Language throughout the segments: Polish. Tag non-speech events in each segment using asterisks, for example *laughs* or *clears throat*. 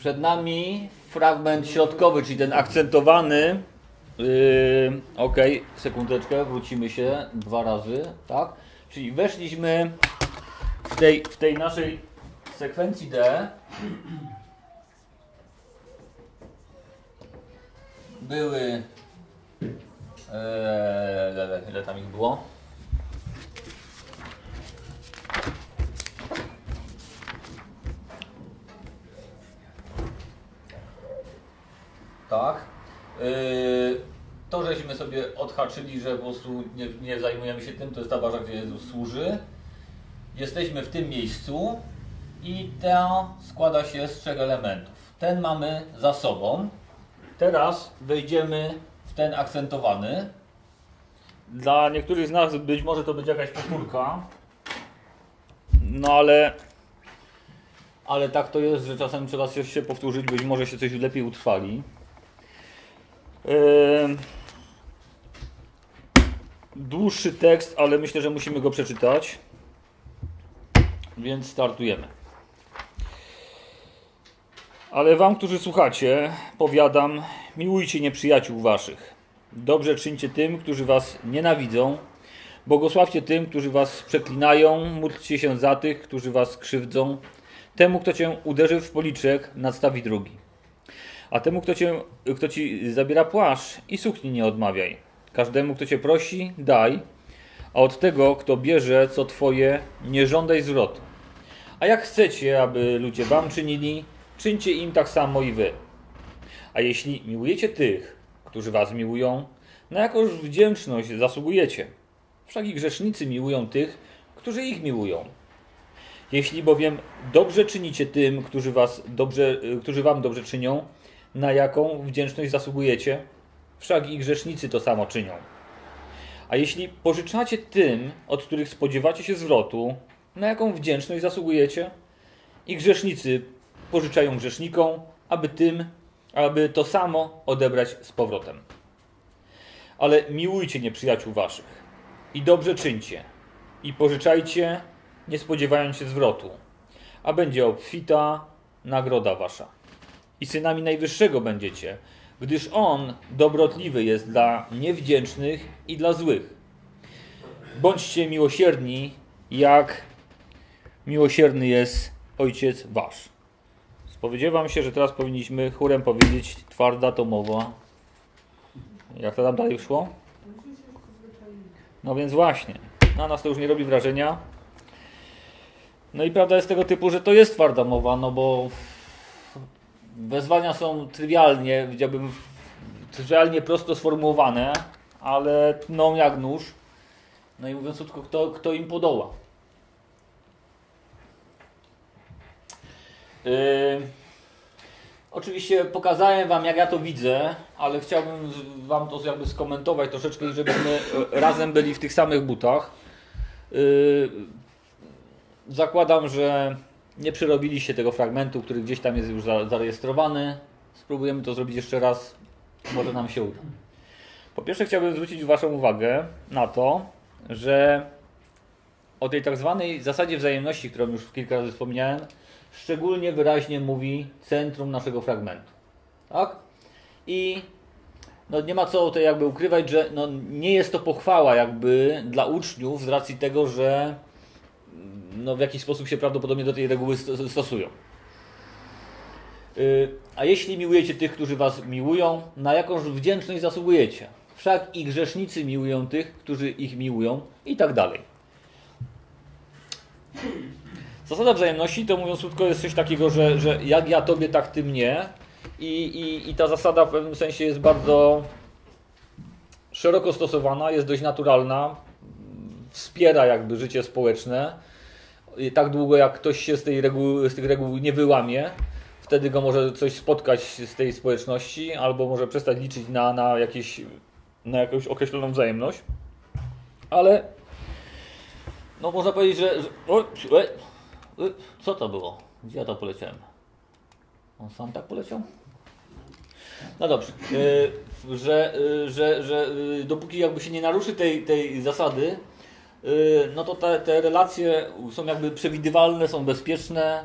Przed nami fragment środkowy, czyli ten akcentowany. Yy, ok, sekundeczkę, wrócimy się dwa razy, tak? Czyli weszliśmy w tej, w tej naszej sekwencji D. Były. Eee, ile tam ich było? Tak. Yy, to, żeśmy sobie odhaczyli, że po prostu nie, nie zajmujemy się tym, to jest ta warza, gdzie Jezus służy. Jesteśmy w tym miejscu i to składa się z trzech elementów. Ten mamy za sobą. Teraz wejdziemy w ten akcentowany. Dla niektórych z nas być może to będzie jakaś powtórka. No ale ale tak to jest, że czasem trzeba coś się powtórzyć, być może się coś lepiej utrwali. Dłuższy tekst, ale myślę, że musimy go przeczytać. Więc startujemy. Ale wam, którzy słuchacie, powiadam, miłujcie nieprzyjaciół waszych. Dobrze czyńcie tym, którzy was nienawidzą. Błogosławcie tym, którzy was przeklinają. Módlcie się za tych, którzy was krzywdzą. Temu, kto cię uderzy w policzek, nadstawi drugi. A temu, kto, cię, kto ci zabiera płaszcz i sukni nie odmawiaj. Każdemu, kto cię prosi, daj, a od tego, kto bierze co twoje, nie żądaj zwrotu. A jak chcecie, aby ludzie wam czynili, czyńcie im tak samo i wy. A jeśli miłujecie tych, którzy was miłują, na jakąż wdzięczność zasługujecie. Wszak i grzesznicy miłują tych, którzy ich miłują. Jeśli bowiem dobrze czynicie tym, którzy, was dobrze, którzy wam dobrze czynią, na jaką wdzięczność zasługujecie? Wszak i grzesznicy to samo czynią. A jeśli pożyczacie tym, od których spodziewacie się zwrotu, na jaką wdzięczność zasługujecie? I grzesznicy pożyczają grzesznikom, aby tym, aby to samo odebrać z powrotem. Ale miłujcie nieprzyjaciół waszych i dobrze czyńcie i pożyczajcie, nie spodziewając się zwrotu, a będzie obfita nagroda wasza i synami Najwyższego będziecie, gdyż On dobrotliwy jest dla niewdzięcznych i dla złych. Bądźcie miłosierni, jak miłosierny jest Ojciec Wasz. Spowiedziewam się, że teraz powinniśmy chórem powiedzieć twarda to mowa. Jak to tam dalej szło? No więc właśnie, na nas to już nie robi wrażenia. No i prawda jest tego typu, że to jest twarda mowa, no bo Wezwania są trywialnie, widziałbym, trywialnie prosto sformułowane, ale tną jak nóż. No i mówiąc krótko, kto, kto im podoła. Yy, oczywiście pokazałem Wam, jak ja to widzę, ale chciałbym Wam to jakby skomentować troszeczkę, żebyśmy razem byli w tych samych butach. Yy, zakładam, że nie przerobiliście tego fragmentu, który gdzieś tam jest już zarejestrowany. Spróbujemy to zrobić jeszcze raz. Może nam się uda. Po pierwsze chciałbym zwrócić Waszą uwagę na to, że o tej tak zwanej zasadzie wzajemności, którą już kilka razy wspomniałem, szczególnie wyraźnie mówi centrum naszego fragmentu. Tak? I no nie ma co tutaj jakby ukrywać, że no nie jest to pochwała jakby dla uczniów z racji tego, że no, w jakiś sposób się prawdopodobnie do tej reguły stosują. Y, a jeśli miłujecie tych, którzy was miłują, na jakąż wdzięczność zasługujecie? Wszak i grzesznicy miłują tych, którzy ich miłują i tak dalej. Zasada wzajemności to mówiąc krótko jest coś takiego, że, że jak ja tobie, tak ty mnie. I, i, I ta zasada w pewnym sensie jest bardzo szeroko stosowana, jest dość naturalna, wspiera jakby życie społeczne tak długo jak ktoś się z, tej reguły, z tych reguł nie wyłamie, wtedy go może coś spotkać z tej społeczności, albo może przestać liczyć na, na, jakieś, na jakąś określoną wzajemność. Ale no można powiedzieć, że. że o, e, e, co to było? Gdzie ja to poleciałem? On sam tak poleciał? No dobrze, e, że, że, że dopóki jakby się nie naruszy tej, tej zasady, no to te, te relacje są jakby przewidywalne, są bezpieczne.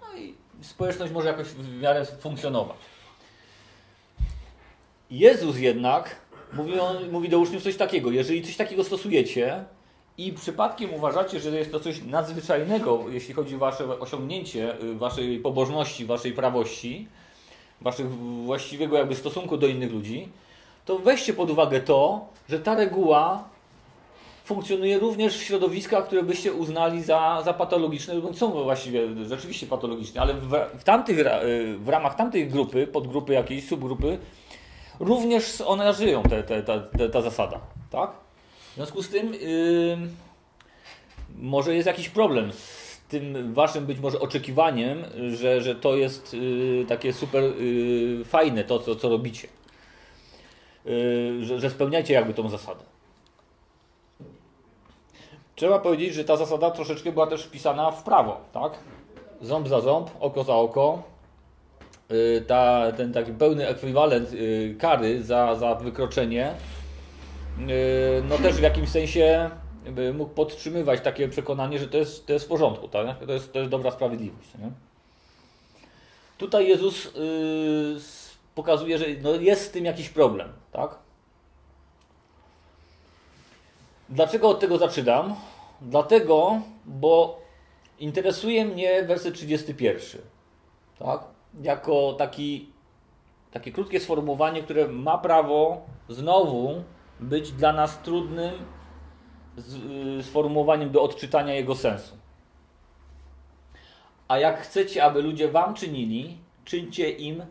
No i społeczność może jakoś w miarę funkcjonować. Jezus jednak mówi, on, mówi do uczniów coś takiego, jeżeli coś takiego stosujecie i przypadkiem uważacie, że jest to coś nadzwyczajnego, jeśli chodzi o wasze osiągnięcie y, waszej pobożności, waszej prawości, waszego właściwego jakby stosunku do innych ludzi, to weźcie pod uwagę to, że ta reguła funkcjonuje również w środowiskach, które byście uznali za, za patologiczne, bądź są właściwie rzeczywiście patologiczne, ale w, w, tamtych, w ramach tamtej grupy, podgrupy jakiejś, subgrupy, również one żyją, te, te, te, te, ta zasada. Tak? W związku z tym yy, może jest jakiś problem z tym waszym być może oczekiwaniem, że, że to jest yy, takie super yy, fajne to, co, co robicie. Yy, że, że spełniacie jakby tą zasadę. Trzeba powiedzieć, że ta zasada troszeczkę była też wpisana w prawo, tak? Ząb za ząb, oko za oko. Y, ta, ten taki pełny ekwiwalent y, kary za, za wykroczenie, y, no też w jakimś sensie mógł podtrzymywać takie przekonanie, że to jest, to jest w porządku, tak? to, jest, to jest dobra sprawiedliwość. Nie? Tutaj Jezus pokazuje, że no jest z tym jakiś problem. Tak? Dlaczego od tego zaczynam? Dlatego, bo interesuje mnie werset 31. Tak? Jako taki, takie krótkie sformułowanie, które ma prawo znowu być dla nas trudnym y, sformułowaniem do odczytania jego sensu. A jak chcecie, aby ludzie wam czynili, czyńcie im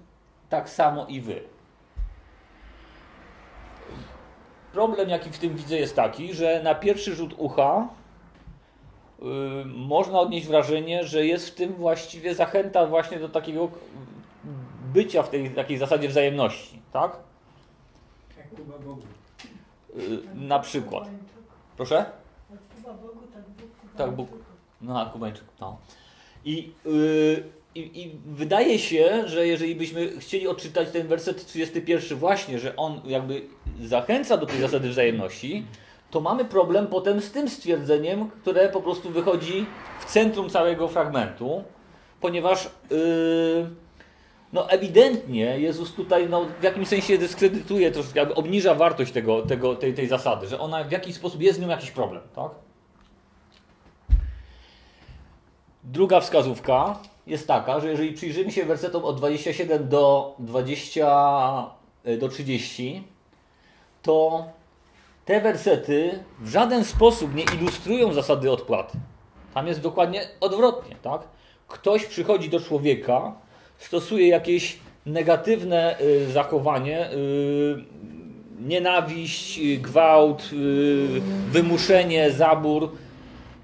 tak samo i wy. Problem, jaki w tym widzę, jest taki, że na pierwszy rzut ucha yy, można odnieść wrażenie, że jest w tym właściwie zachęta właśnie do takiego bycia w tej takiej zasadzie wzajemności, tak? Jak Kuba Bogu. Yy, na przykład. Proszę? Jak Kuba Bogu, tak Bóg Tak, Bóg. No, na Kubańczyk, no. I, yy, i, I wydaje się, że jeżeli byśmy chcieli odczytać ten werset 31 właśnie, że on jakby zachęca do tej zasady wzajemności, to mamy problem potem z tym stwierdzeniem, które po prostu wychodzi w centrum całego fragmentu, ponieważ yy, no ewidentnie Jezus tutaj no, w jakimś sensie dyskredytuje, troszkę jakby obniża wartość tego, tego, tej, tej zasady, że ona w jakiś sposób jest z nią jakiś problem. Tak? Druga wskazówka jest taka, że jeżeli przyjrzymy się wersetom od 27 do 20 e, do 30, to te wersety w żaden sposób nie ilustrują zasady odpłaty. Tam jest dokładnie odwrotnie, tak? Ktoś przychodzi do człowieka, stosuje jakieś negatywne y, zachowanie, y, nienawiść, gwałt, wymuszenie, zabór,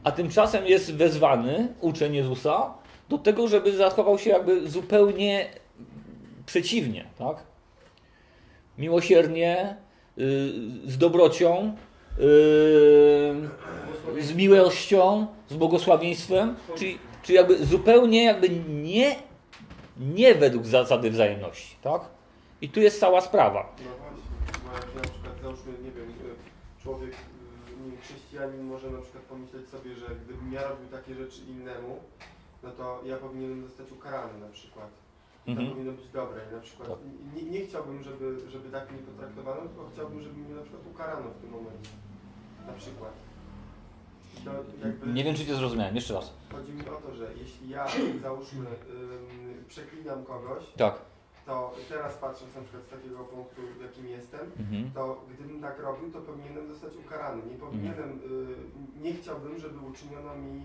a tymczasem jest wezwany uczeń Jezusa do tego, żeby zachował się jakby zupełnie przeciwnie, tak? Miłosiernie, yy, z dobrocią, yy, z miłością, z błogosławieństwem, czyli, czyli jakby zupełnie jakby nie, nie według zasady wzajemności, tak? I tu jest cała sprawa. No właśnie, na przykład załóżmy, nie wiem, y, człowiek, y, nie chrześcijanin może na przykład pomyśleć sobie, że gdybym ja robił takie rzeczy innemu, no to ja powinienem zostać ukarany na przykład. To Mhm. powinno być dobre i na przykład Tak. nie, nie chciałbym, żeby, żeby tak mnie potraktowano, tylko chciałbym, żeby mnie na przykład ukarano w tym momencie. Na przykład. Jakby Nie wiem, czy Cię zrozumiałem. Jeszcze raz. Chodzi mi o to, że jeśli ja załóżmy ym, przeklinam kogoś, Tak. to teraz patrząc na przykład z takiego punktu, jakim jestem, Mhm. to gdybym tak robił, to powinienem zostać ukarany. Nie powinienem, y, nie chciałbym, żeby uczyniono mi, y,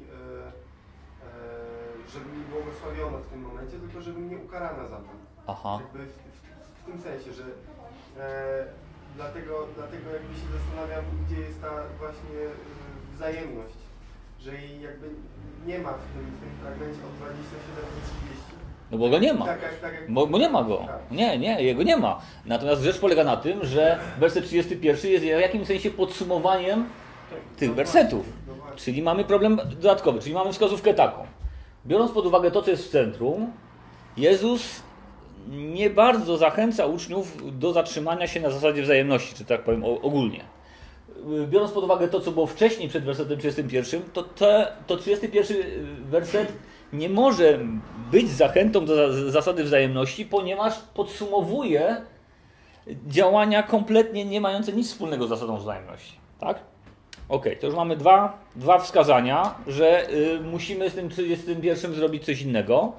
żeby mi błogosławiono w tym momencie, tylko żeby mnie ukarano za to. Aha. Jakby w, w, w tym sensie, że e, dlatego, dlatego jakby się zastanawiam, gdzie jest ta właśnie y, wzajemność, że jej jakby nie ma w tym, w tym fragmencie od 27 do 30. No bo go nie ma. Tak tak Bo, bo nie ma go. Tak. Nie, nie, jego nie ma. Natomiast rzecz polega na tym, że werset 31 jest w jakimś sensie podsumowaniem tych No wersetów. Czyli mamy problem dodatkowy, czyli mamy wskazówkę taką. Biorąc pod uwagę to, co jest w centrum, Jezus nie bardzo zachęca uczniów do zatrzymania się na zasadzie wzajemności, czy tak powiem ogólnie. Biorąc pod uwagę to, co było wcześniej przed wersetem 31, to, te, to 31 werset nie może być zachętą do za- zasady wzajemności, ponieważ podsumowuje działania kompletnie nie mające nic wspólnego z zasadą wzajemności. Tak? Ok, to już mamy dwa, dwa wskazania, że y, musimy z tym 31 zrobić coś innego.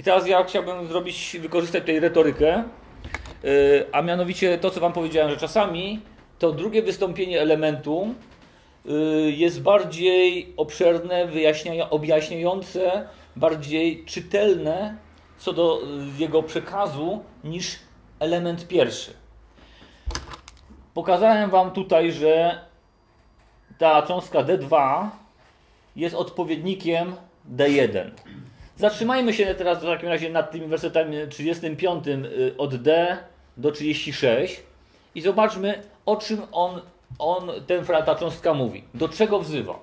I teraz ja chciałbym zrobić, wykorzystać tutaj retorykę, y, a mianowicie to, co Wam powiedziałem, że czasami to drugie wystąpienie elementu y, jest bardziej obszerne, objaśniające, bardziej czytelne co do y, jego przekazu niż element pierwszy. Pokazałem Wam tutaj, że ta cząstka D2 jest odpowiednikiem D1. Zatrzymajmy się teraz w takim razie nad tymi wersetami 35 y, od D do 36 i zobaczmy, o czym on, on ten, ta cząstka mówi. Do czego wzywa?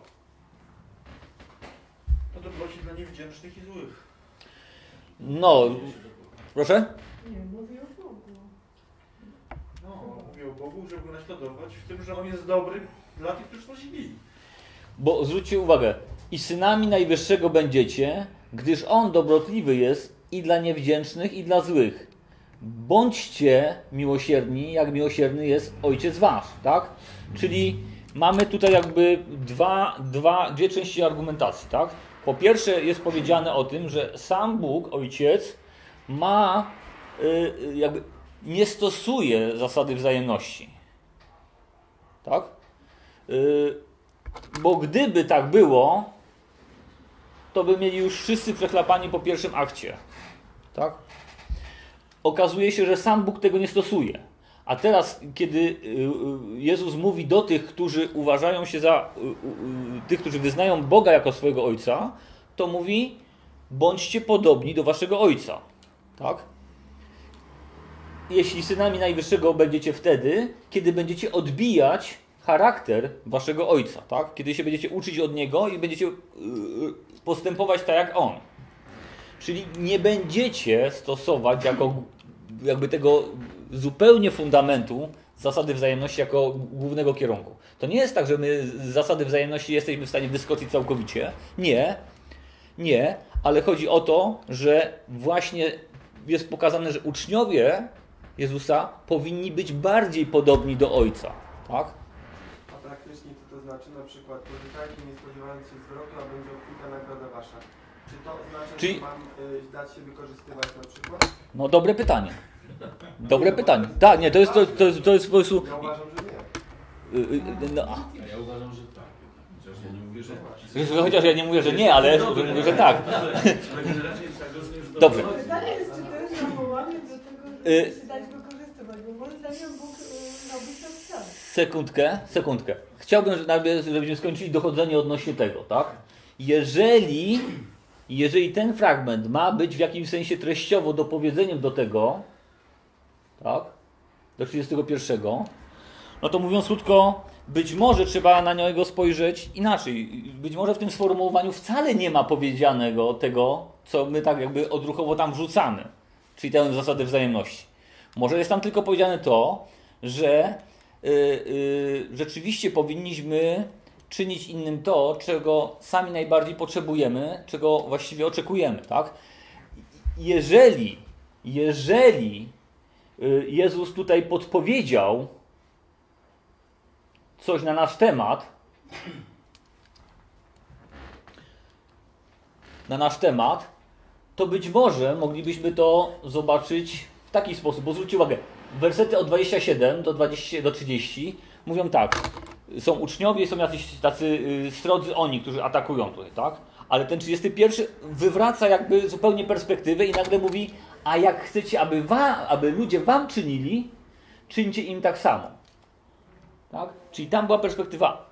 To dobroci dla niewdzięcznych i złych. No, proszę? Nie, mówi o Bogu. No, mówię o Bogu, żeby go naśladować w tym, że On jest dobry dla tych, którzy są źli. Bo zwróćcie uwagę, i synami Najwyższego będziecie, gdyż On dobrotliwy jest i dla niewdzięcznych, i dla złych. Bądźcie miłosierni, jak miłosierny jest Ojciec Wasz, tak? Czyli mamy tutaj jakby dwa, dwa, dwie części argumentacji, tak? Po pierwsze jest powiedziane o tym, że sam Bóg, Ojciec, ma, y, y, jakby nie stosuje zasady wzajemności. Tak? Y, bo gdyby tak było, to by mieli już wszyscy przechlapani po pierwszym akcie. Tak? Okazuje się, że sam Bóg tego nie stosuje. A teraz, kiedy y, y, Jezus mówi do tych, którzy uważają się za tych, którzy wyznają Boga jako swojego Ojca, to mówi: bądźcie podobni do waszego Ojca. Tak? Jeśli synami Najwyższego będziecie wtedy, kiedy będziecie odbijać charakter waszego ojca, tak? Kiedy się będziecie uczyć od niego i będziecie yy, postępować tak jak on. Czyli nie będziecie stosować jako jakby tego zupełnie fundamentu zasady wzajemności jako głównego kierunku. To nie jest tak, że my z zasady wzajemności jesteśmy w stanie wyskoczyć całkowicie. Nie, nie, ale chodzi o to, że właśnie jest pokazane, że uczniowie Jezusa powinni być bardziej podobni do Ojca. Tak? A praktycznie co to znaczy? Na przykład pożyczajcie nie spodziewając się zwrotu, a będzie obfita nagroda wasza. Czy to znaczy, Czyli- że mam y, dać się wykorzystywać na przykład? No dobre pytanie. Dobre pytanie. Tak, nie, to jest, to, to, jest, to jest po prostu... Ja uważam, że nie. y, y, No, A ja uważam, że tak. Chociaż ja nie mówię, że że- chociaż ja nie mówię, że nie, ale że mówię, że tak. tak Dobrze. Pytanie jest, czy to jest nawołanie do tego, żeby Y- się dać wykorzystywać, bo moim zdaniem Bóg robi to. Sekundkę, sekundkę. Chciałbym, żebyśmy skończyli dochodzenie odnośnie tego, tak? Jeżeli, jeżeli ten fragment ma być w jakimś sensie treściowo dopowiedzeniem do tego, tak? Do 31, no to mówiąc krótko, być może trzeba na niego spojrzeć inaczej. Być może w tym sformułowaniu wcale nie ma powiedzianego tego, co my tak jakby odruchowo tam wrzucamy, czyli tę zasadę wzajemności. Może jest tam tylko powiedziane to, że rzeczywiście powinniśmy czynić innym to, czego sami najbardziej potrzebujemy, czego właściwie oczekujemy, tak? Jeżeli, jeżeli y, Jezus tutaj podpowiedział coś na nasz temat, na nasz temat, to być może moglibyśmy to zobaczyć w taki sposób, bo zwróćcie uwagę, wersety od 27 do, 20, do 30 mówią tak, są uczniowie, są jacyś tacy y, srodzy oni, którzy atakują tutaj, tak? Ale ten 31 wywraca jakby zupełnie perspektywę i nagle mówi, a jak chcecie, aby, wa, aby ludzie wam czynili, czyńcie im tak samo. Tak? Czyli tam była perspektywa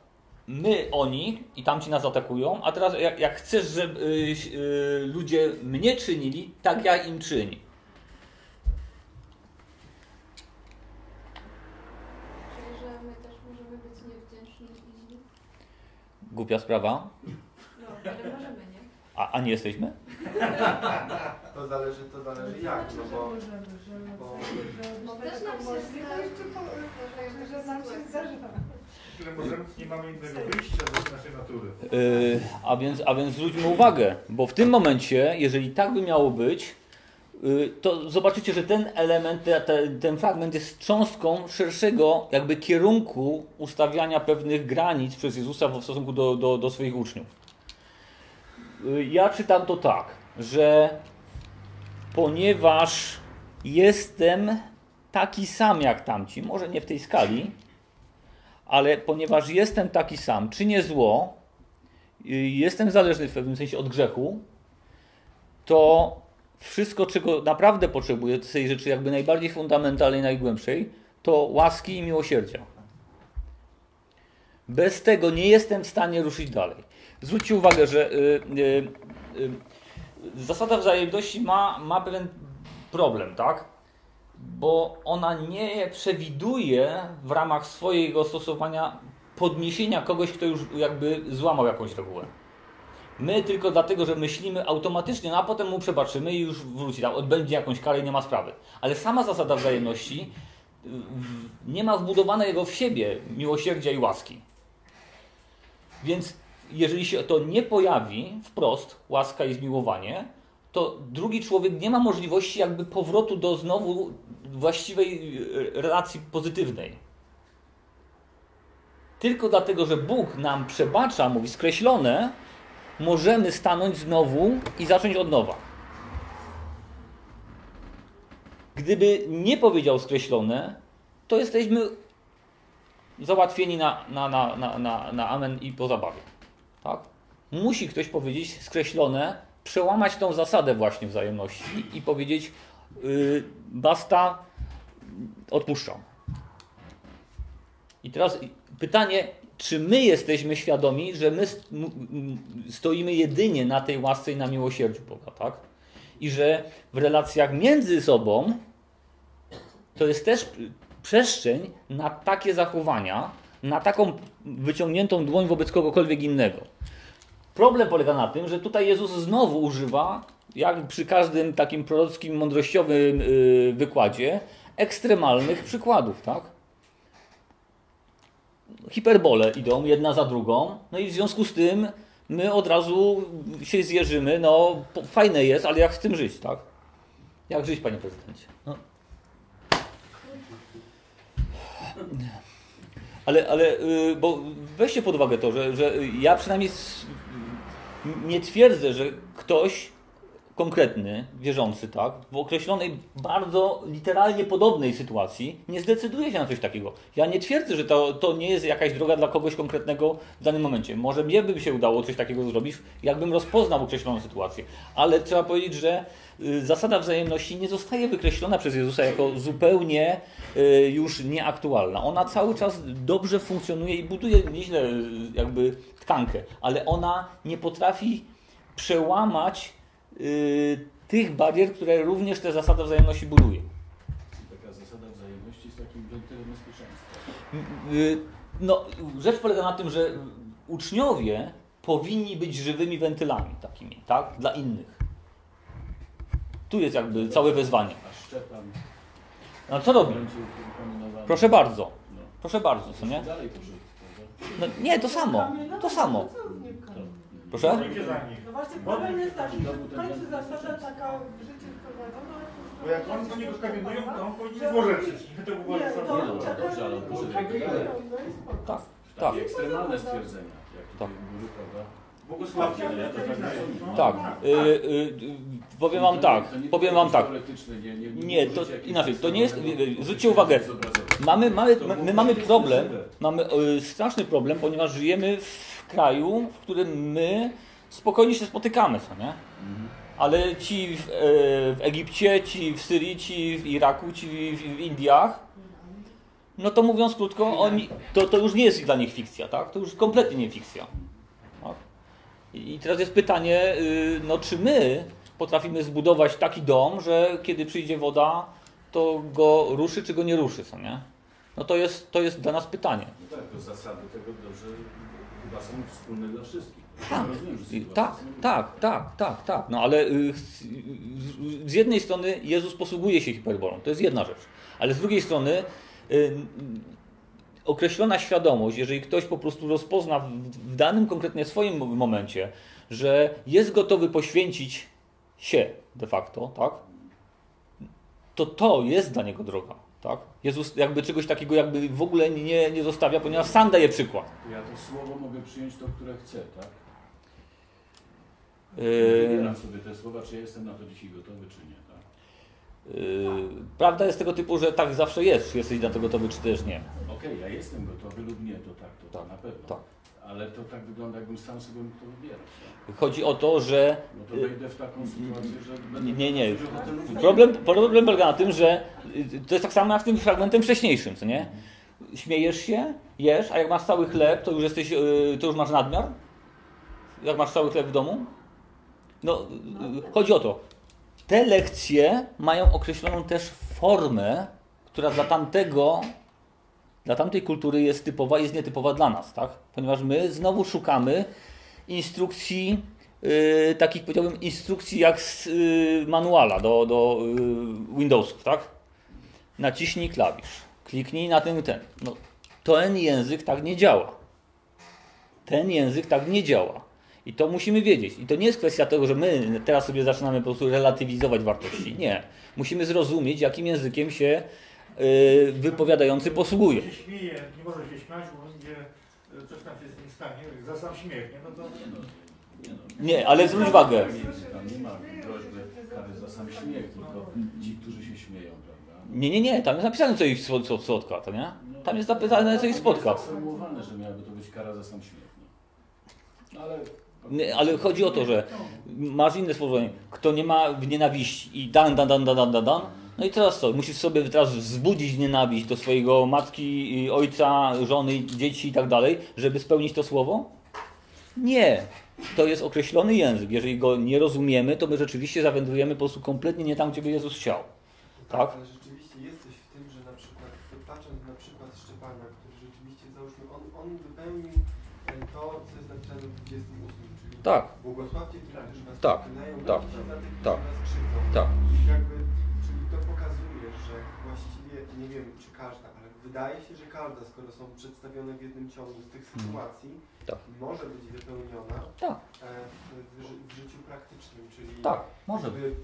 my, oni i tamci nas atakują, a teraz jak, jak chcesz, żeby y, y, ludzie mnie czynili, tak ja im czyni. Czyli, że my też możemy być niewdzięczni i źli? Głupia sprawa. No, ale możemy, nie? A, a nie jesteśmy? To zależy, to zależy jak, no Znaczy, bo... bo- też nam się po, że nam się możemy, nie mamy innego wyjścia z naszej natury. Yy, a, więc, a więc zwróćmy uwagę, bo w tym momencie, jeżeli tak by miało być, yy, to zobaczycie, że ten element, te, te, ten fragment jest cząstką szerszego jakby kierunku ustawiania pewnych granic przez Jezusa w stosunku do, do, do swoich uczniów. Yy, ja czytam to tak, że ponieważ jestem taki sam jak tamci, może nie w tej skali, ale ponieważ jestem taki sam, czynię zło, y, jestem zależny w pewnym sensie od grzechu, to wszystko, czego naprawdę potrzebuję, tej rzeczy jakby najbardziej fundamentalnej, najgłębszej, to łaski i miłosierdzia. Bez tego nie jestem w stanie ruszyć dalej. Zwróćcie uwagę, że y, y, y, zasada wzajemności ma, ma pewien problem, tak? Bo ona nie przewiduje w ramach swojego stosowania podniesienia kogoś, kto już jakby złamał jakąś regułę. My tylko dlatego, że myślimy automatycznie, no a potem mu przebaczymy i już wróci, tam odbędzie jakąś karę i nie ma sprawy. Ale sama zasada wzajemności y, nie ma wbudowanego w siebie miłosierdzia i łaski. Więc jeżeli się to nie pojawi wprost, łaska i zmiłowanie, to drugi człowiek nie ma możliwości jakby powrotu do znowu właściwej y, relacji pozytywnej. Tylko dlatego, że Bóg nam przebacza, mówi skreślone, możemy stanąć znowu i zacząć od nowa. Gdyby nie powiedział skreślone, to jesteśmy załatwieni na, na, na, na, na, na amen i po zabawie. Tak? Musi ktoś powiedzieć skreślone, przełamać tą zasadę właśnie wzajemności i powiedzieć yy, basta, odpuszczam. I teraz pytanie, czy my jesteśmy świadomi, że my stoimy jedynie na tej łasce i na miłosierdziu Boga, tak? I że w relacjach między sobą to jest też przestrzeń na takie zachowania, na taką wyciągniętą dłoń wobec kogokolwiek innego. Problem polega na tym, że tutaj Jezus znowu używa, jak przy każdym takim prorockim, mądrościowym yy, wykładzie, ekstremalnych przykładów, tak? Hiperbole idą jedna za drugą, no i w związku z tym my od razu się zjeżymy, no fajne jest, ale jak z tym żyć, tak? Jak żyć, panie prezydencie? No. Ale, ale y, bo weźcie pod uwagę to, że, że ja przynajmniej nie twierdzę, że ktoś konkretny, wierzący, tak, w określonej, bardzo literalnie podobnej sytuacji nie zdecyduje się na coś takiego. Ja nie twierdzę, że to, to nie jest jakaś droga dla kogoś konkretnego w danym momencie. Może mnie by się udało coś takiego zrobić, jakbym rozpoznał określoną sytuację. Ale trzeba powiedzieć, że y, zasada wzajemności nie zostaje wykreślona przez Jezusa jako zupełnie y, już nieaktualna. Ona cały czas dobrze funkcjonuje i buduje nieźle y, jakby tkankę, ale ona nie potrafi przełamać tych barier, które również te zasady wzajemności buduje. Taka zasada wzajemności jest takim wentylem bezpieczeństwa. Y, No, rzecz polega na tym, że uczniowie powinni być żywymi wentylami takimi, tak? Dla innych. Tu jest jakby całe wyzwanie. A Szczepan No co robi? Proszę bardzo. No. Proszę bardzo, co nie? No, nie, to samo. To samo. Proszę? No właśnie problem jest taki, że w końcu zasada taka w życie wprowadzona. Bo jak oni do niego kamienują, to on powinien złożyć. To by była zasada. Nie, no, dobrze, ale proszę, tak. no. Tak, tak, ekstremalne stwierdzenia, Tak. Błogosławcie Ja mnie, to tak rozumiem. tak. Y, y, y, powiem wam tak, powiem wam tak. nie, to inaczej, to nie jest- ekstremalnych zwróćcie uwagę. Mamy, mamy, my, mamy problem, mamy y, straszny problem, ponieważ żyjemy w kraju, w którym my spokojnie się spotykamy, co nie? Mhm. Ale ci w, e, w Egipcie, ci w Syrii, ci w Iraku, ci w, w Indiach, no to mówiąc krótko, oni, to, to już nie jest dla nich fikcja, tak? To już kompletnie nie fikcja. Tak? I teraz jest pytanie, y, no czy my potrafimy zbudować taki dom, że kiedy przyjdzie woda, to go ruszy, czy go nie ruszy, co nie? No to jest, to jest dla nas pytanie. No tak, to zasady tego dobrze chyba są wspólne dla wszystkich. Tak. Rozumiem, Tak, tak, tak, tak, tak. No ale y, z- jednej strony Jezus posługuje się hiperbolą, to jest jedna rzecz. Ale z drugiej strony y, określona świadomość, jeżeli ktoś po prostu rozpozna w, w danym konkretnie swoim momencie, że jest gotowy poświęcić się de facto, tak? To to jest dla niego droga, tak? Jezus jakby czegoś takiego jakby w ogóle nie, nie zostawia, ponieważ sam daje przykład. Ja to słowo mogę przyjąć to, które chcę, tak? Yy, Wybieram sobie te słowa, czy ja jestem na to dzisiaj gotowy, czy nie, tak? yy, prawda jest tego typu, że tak zawsze jest, czy jesteś na to gotowy, czy też nie. Okej, ja jestem gotowy lub nie, to tak, to, Tak, na pewno. tak. Ale to tak wygląda, jakbym sam sobie mógł to wybierać. Chodzi o to, że No to wejdę w taką sytuację, że nie, nie. Problem, problem polega na tym, że y, to jest tak samo jak z tym fragmentem wcześniejszym, co nie? Śmiejesz się, jesz, a jak masz cały chleb, to już jesteś, y, to już masz nadmiar? Jak masz cały chleb w domu? No, y, chodzi o to. Te lekcje mają określoną też formę, która dla tamtego, dla tamtej kultury jest typowa, jest nietypowa dla nas, tak? Ponieważ my znowu szukamy instrukcji, yy, takich powiedziałbym instrukcji jak z yy, manuala do, do yy, Windowsów, tak? Naciśnij klawisz, kliknij na ten, ten. No, ten język tak nie działa. Ten język tak nie działa. I to musimy wiedzieć. I to nie jest kwestia tego, że my teraz sobie zaczynamy po prostu relatywizować wartości. Nie. Musimy zrozumieć, jakim językiem się wypowiadający posługuje. się śmieje, nie może się śmiać, bo będzie e, coś tam się z nim stanie, za sam śmiech, nie? No to Nie, no, Nie, ale zwróć uwagę. Tam nie ma groźby kary za sam śmiech, tylko ci, którzy się śmieją, prawda? Nie, nie, nie, tam jest napisane, co ich spotka, to nie? Tam jest napisane, co ich spotka. Jest sformułowane, że miałaby to być kara za sam śmiech. No. Ale Nie, ale chodzi o to, że masz inne sformułowanie. Kto nie ma w nienawiści i dan, dan, dan, dan, dan, dan, dan. No i teraz co? Musisz sobie teraz wzbudzić nienawiść do swojego matki, ojca, żony, dzieci i tak dalej, żeby spełnić to słowo? Nie. To jest określony język. Jeżeli go nie rozumiemy, to my rzeczywiście zawędrujemy po prostu kompletnie nie tam, gdzie by Jezus chciał. Tak? Ale rzeczywiście jest coś w tym, że na przykład, patrząc na przykład Szczepana, który rzeczywiście, załóżmy, on, on wypełnił e, to, co jest napisane w 28, czyli Tak. błogosławcie tych, którzy was Tak, tak, tak, krzywdzą. tak. I jakby, czyli to pokazuje, że właściwie, nie wiem czy każda, ale wydaje się, że każda, skoro są przedstawione w jednym ciągu z tych sytuacji, Tak. może być wypełniona Tak. e, w, ży- w życiu praktycznym, czyli Tak, może jakby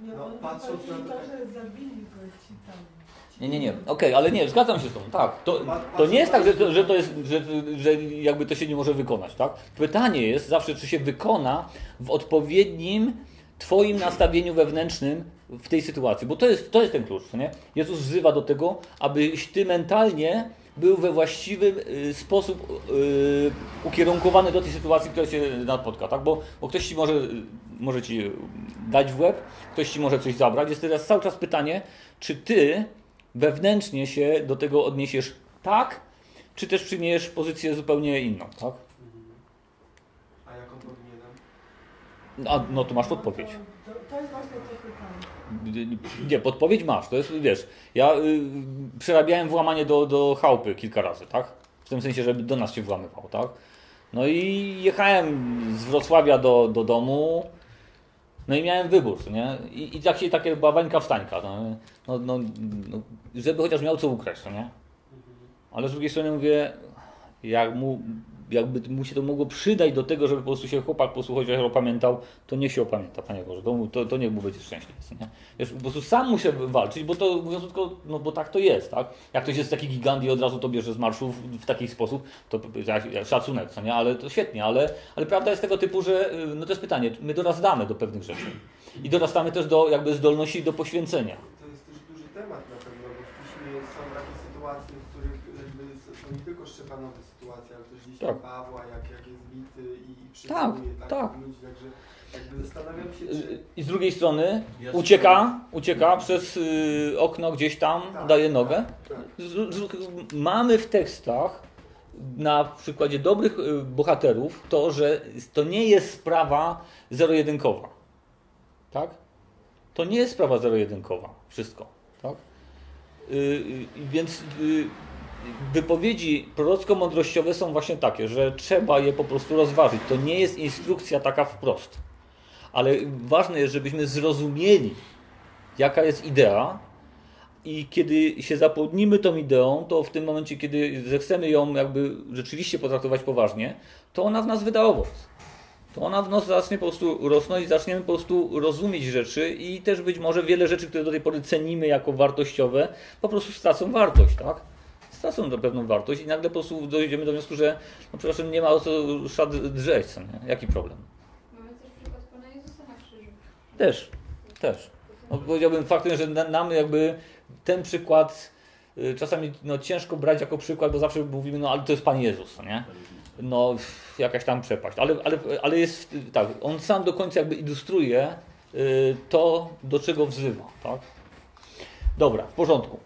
Nie, No, patrząc na to- że zabili go ci tam. Nie, nie, nie. Okej, ale nie, zgadzam się z tobą. Tak. To, to nie jest tak, że to, że to jest, że, że jakby to się nie może wykonać, tak? Pytanie jest zawsze, czy się wykona w odpowiednim twoim nastawieniu wewnętrznym w tej sytuacji, bo to jest, to jest ten klucz, nie? Jezus wzywa do tego, abyś ty mentalnie był we właściwy y, sposób y, ukierunkowany do tej sytuacji, która się napotka, tak? Bo, bo ktoś ci może, może ci dać w łeb, ktoś ci może coś zabrać. Jest teraz cały czas pytanie, czy ty wewnętrznie się do tego odniesiesz tak, czy też przyjmiesz pozycję zupełnie inną, tak? A jaką powinienem? A, no to masz podpowiedź. To, to, to jest właśnie to. Nie, podpowiedź masz. To jest, wiesz, ja y, przerabiałem włamanie do, do chałupy kilka razy, tak? W tym sensie, żeby do nas się włamywał, tak? No i jechałem z Wrocławia do, do domu, no i miałem wybór, nie? I, i tak się, takie była wańka wstańka, no, no, no, no, żeby chociaż miał co ukraść, nie? Ale z drugiej strony mówię, jak mu, jakby mu się to mogło przydać do tego, żeby po prostu się chłopak po prostu chociaż opamiętał, to niech się opamięta, Panie Boże, to, to, to niech mu będzie szczęśliwy, nie? Wiesz, po prostu sam muszę walczyć, bo to mówiąc krótko, no bo tak to jest, tak? Jak ktoś jest taki gigant i od razu to bierze z marszu w, w taki sposób, to szacunek, co nie? Ale to świetnie, ale, ale prawda jest tego typu, że y, no to jest pytanie, my dorastamy do pewnych rzeczy i dorastamy też do jakby zdolności do poświęcenia. To jest też duży temat na pewno, bo w piśmie są takie sytuacje, w których jakby są nie tylko Szczepanowe Tak. tak. Pawła, jak, jak jest bity i Tak, przyjmuje tak, tak. ludzi, także jakby zastanawiam się, czy... I z drugiej strony Ja ucieka, ucieka przez y, okno gdzieś tam, Tak, daje nogę. Tak, Z, z, mamy w tekstach na przykładzie dobrych y, bohaterów to, że to nie jest sprawa zero-jedynkowa. Tak? To nie jest sprawa zero-jedynkowa. Wszystko. Tak? Y, y, więc y, wypowiedzi prorocko-mądrościowe są właśnie takie, że trzeba je po prostu rozważyć. To nie jest instrukcja taka wprost. Ale ważne jest, żebyśmy zrozumieli, jaka jest idea I kiedy się zapłodnimy tą ideą, to w tym momencie, kiedy zechcemy ją jakby rzeczywiście potraktować poważnie, to ona w nas wyda owoc. To ona w nas zacznie po prostu rosnąć zaczniemy po prostu rozumieć rzeczy i też być może wiele rzeczy, które do tej pory cenimy jako wartościowe, po prostu stracą wartość, tak? Stracą to pewną wartość i nagle po prostu dojdziemy do wniosku, że no przepraszam, nie ma o co szat drzeć, co nie? Jaki problem? Mamy też przykład Pana Jezusa na krzyżu. Też, też. No, powiedziałbym faktem, że na- nam jakby ten przykład y, czasami no, ciężko brać jako przykład, bo zawsze mówimy, no ale to jest Pan Jezus, nie? No jakaś tam przepaść. Ale, ale, ale jest tak, on sam do końca jakby ilustruje y, to, do czego wzywa, tak? Dobra, w porządku.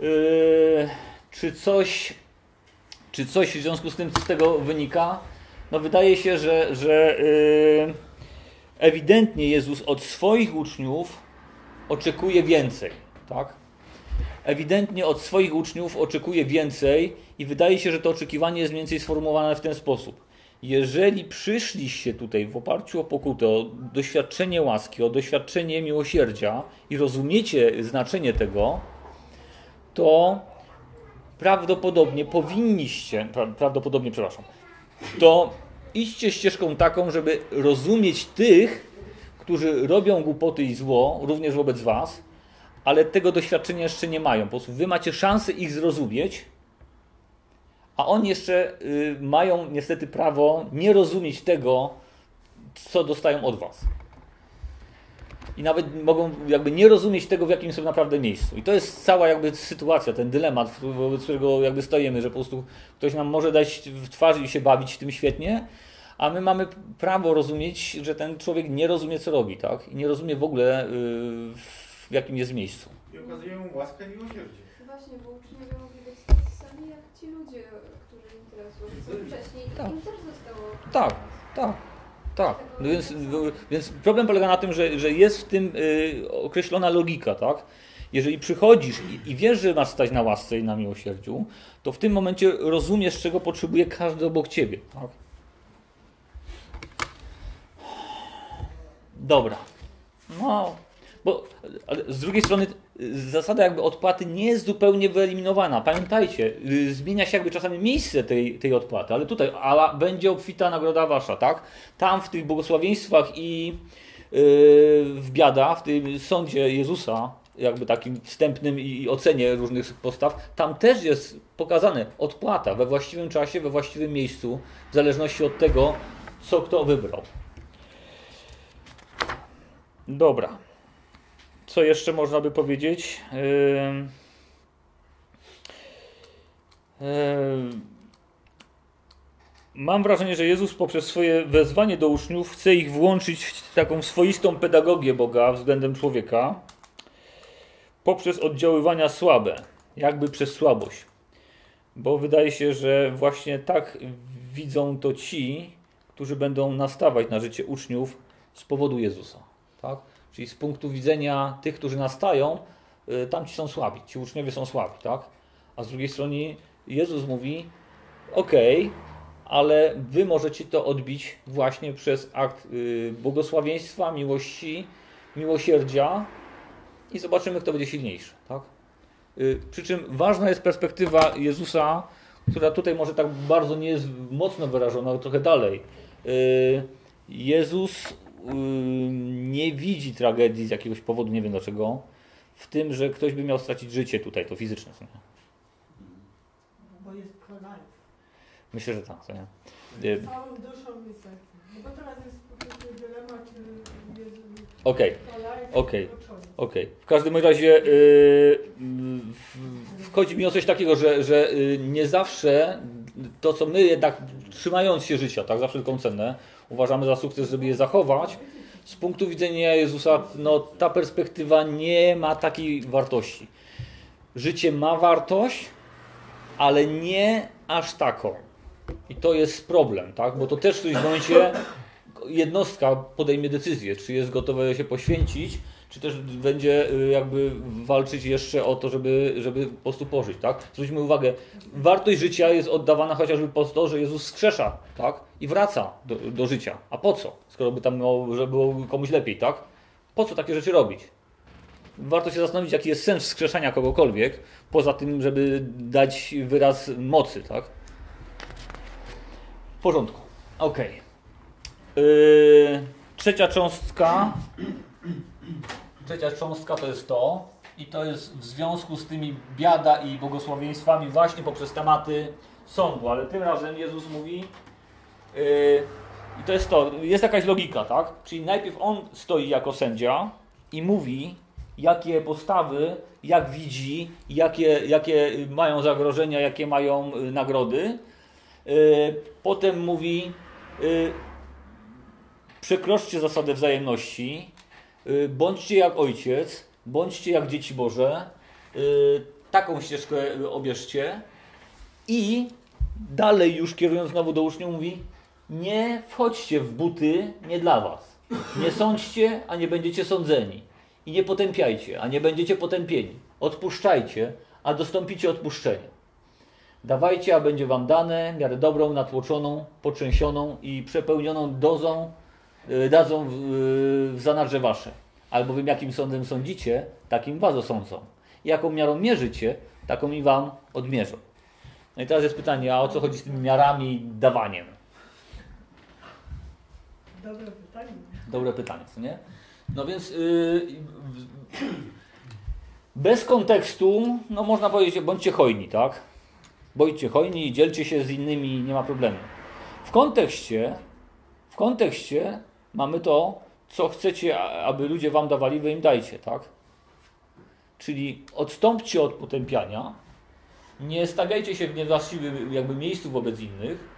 Y, czy coś, czy coś w związku z tym z tego wynika? No wydaje się, że, że y, ewidentnie Jezus od swoich uczniów oczekuje więcej, tak? Ewidentnie od swoich uczniów oczekuje więcej i wydaje się, że to oczekiwanie jest mniej więcej sformułowane w ten sposób. Jeżeli przyszliście tutaj w oparciu o pokutę, o doświadczenie łaski, o doświadczenie miłosierdzia i rozumiecie znaczenie tego, to prawdopodobnie powinniście, pra- prawdopodobnie, przepraszam, to idźcie ścieżką taką, żeby rozumieć tych, którzy robią głupoty i zło, również wobec Was, ale tego doświadczenia jeszcze nie mają. Po prostu Wy macie szansę ich zrozumieć, a oni jeszcze y, mają niestety prawo nie rozumieć tego, co dostają od Was. I nawet mogą jakby nie rozumieć tego, w jakim są naprawdę miejscu. I to jest cała jakby sytuacja, ten dylemat, wobec którego jakby stoimy, że po prostu ktoś nam może dać w twarz i się bawić tym świetnie, a my mamy prawo rozumieć, że ten człowiek nie rozumie, co robi, tak? I nie rozumie w ogóle, y, w jakim jest miejscu. I okazuje mu łaskę i miłosierdzie. Właśnie, bo uczniowie mogli być tacy sami jak ci ludzie, którzy im teraz są wcześniej i Tak. im też zostało. Tak, tak. Tak, no więc, więc problem polega na tym, że, że jest w tym y, określona logika, tak? Jeżeli przychodzisz i, i wiesz, że masz stać na łasce i na miłosierdziu, to w tym momencie rozumiesz, czego potrzebuje każdy obok ciebie, tak? Dobra. No, bo z drugiej strony y, zasada jakby odpłaty nie jest zupełnie wyeliminowana. Pamiętajcie, y, zmienia się jakby czasami miejsce tej, tej odpłaty, ale tutaj ala będzie obfita nagroda wasza, tak? Tam w tych błogosławieństwach i yy, w biada, w tym sądzie Jezusa, jakby takim wstępnym i i ocenie różnych postaw, tam też jest pokazane odpłata we właściwym czasie, we właściwym miejscu, w zależności od tego, co kto wybrał. Dobra. Co jeszcze można by powiedzieć? Mam wrażenie, że Jezus poprzez swoje wezwanie do uczniów chce ich włączyć w taką swoistą pedagogię Boga względem człowieka poprzez oddziaływania słabe, jakby przez słabość. Bo wydaje się, że właśnie tak widzą to ci, którzy będą nastawać na życie uczniów z powodu Jezusa. Tak? Czyli z punktu widzenia tych, którzy nastają, y, tamci są słabi, ci uczniowie są słabi. Tak? A z drugiej strony Jezus mówi, okej, ale wy możecie to odbić właśnie przez akt y, błogosławieństwa, miłości, miłosierdzia i zobaczymy, kto będzie silniejszy. Tak? Y, Przy czym ważna jest perspektywa Jezusa, która tutaj może tak bardzo nie jest mocno wyrażona, ale trochę dalej. Jezus nie widzi tragedii z jakiegoś powodu, nie wiem dlaczego, w tym, że ktoś by miał stracić życie tutaj, to fizyczne. co nie? Bo jest pro-life. Myślę, że tak. co nie? Y, Całą duszą i sercem. No bo teraz jest po prostu dylemat y, jest Okej. Okej. Okej. W każdym razie yy, wchodzi mi o coś takiego, że, że yy, nie zawsze to, co my jednak trzymając się życia, tak, za wszelką cenę, uważamy za sukces, żeby je zachować, z punktu widzenia Jezusa, no ta perspektywa nie ma takiej wartości. Życie ma wartość, ale nie aż taką. I to jest problem, tak? Bo to też w którymś momencie jednostka podejmie decyzję, czy jest gotowa się poświęcić, czy też będzie y, jakby walczyć jeszcze o to, żeby, żeby po prostu pożyć, tak? Zwróćmy uwagę, wartość życia jest oddawana chociażby po to, że Jezus skrzesza, tak? I wraca do, do życia. A po co? Skoro by tam miało, było komuś lepiej, tak? Po co takie rzeczy robić? warto się zastanowić, jaki jest sens wskrzeszania kogokolwiek, poza tym, żeby dać wyraz mocy, tak? W porządku. Ok. Yy, trzecia cząstka. Trzecia cząstka to jest to. I to jest w związku z tymi biada i błogosławieństwami właśnie poprzez tematy sądu. Ale tym razem Jezus mówi, yy, i to jest to, jest jakaś logika, tak? Czyli najpierw on stoi jako sędzia i mówi, jakie postawy, jak widzi, jakie, jakie mają zagrożenia, jakie mają y, nagrody. Y, Potem mówi, y, przekroczcie zasadę wzajemności, bądźcie jak ojciec, bądźcie jak dzieci Boże, y, taką ścieżkę y, obierzcie i dalej już kierując znowu do uczniów mówi, nie wchodźcie w buty nie dla was. Nie sądźcie, a nie będziecie sądzeni. I nie potępiajcie, a nie będziecie potępieni. Odpuszczajcie, a dostąpicie odpuszczenia. Dawajcie, a będzie wam dane, miarę dobrą, natłoczoną, potrzęsioną i przepełnioną dozą, dadzą w, yy, w zanadrze wasze. Albowiem jakim sądem sądzicie, takim was osądzą. Jaką miarą mierzycie, taką i wam odmierzą. No i teraz jest pytanie, a o co chodzi z tymi miarami i dawaniem? Dobre pytanie. Dobre pytanie, co nie? No więc yy, bez kontekstu, no można powiedzieć, bądźcie hojni, tak? Bądźcie hojni i dzielcie się z innymi, nie ma problemu. W kontekście, w kontekście mamy to, co chcecie, aby ludzie wam dawali, wy im dajcie, tak? Czyli odstąpcie od potępiania, nie stawiajcie się w niewłaściwym jakby miejscu wobec innych,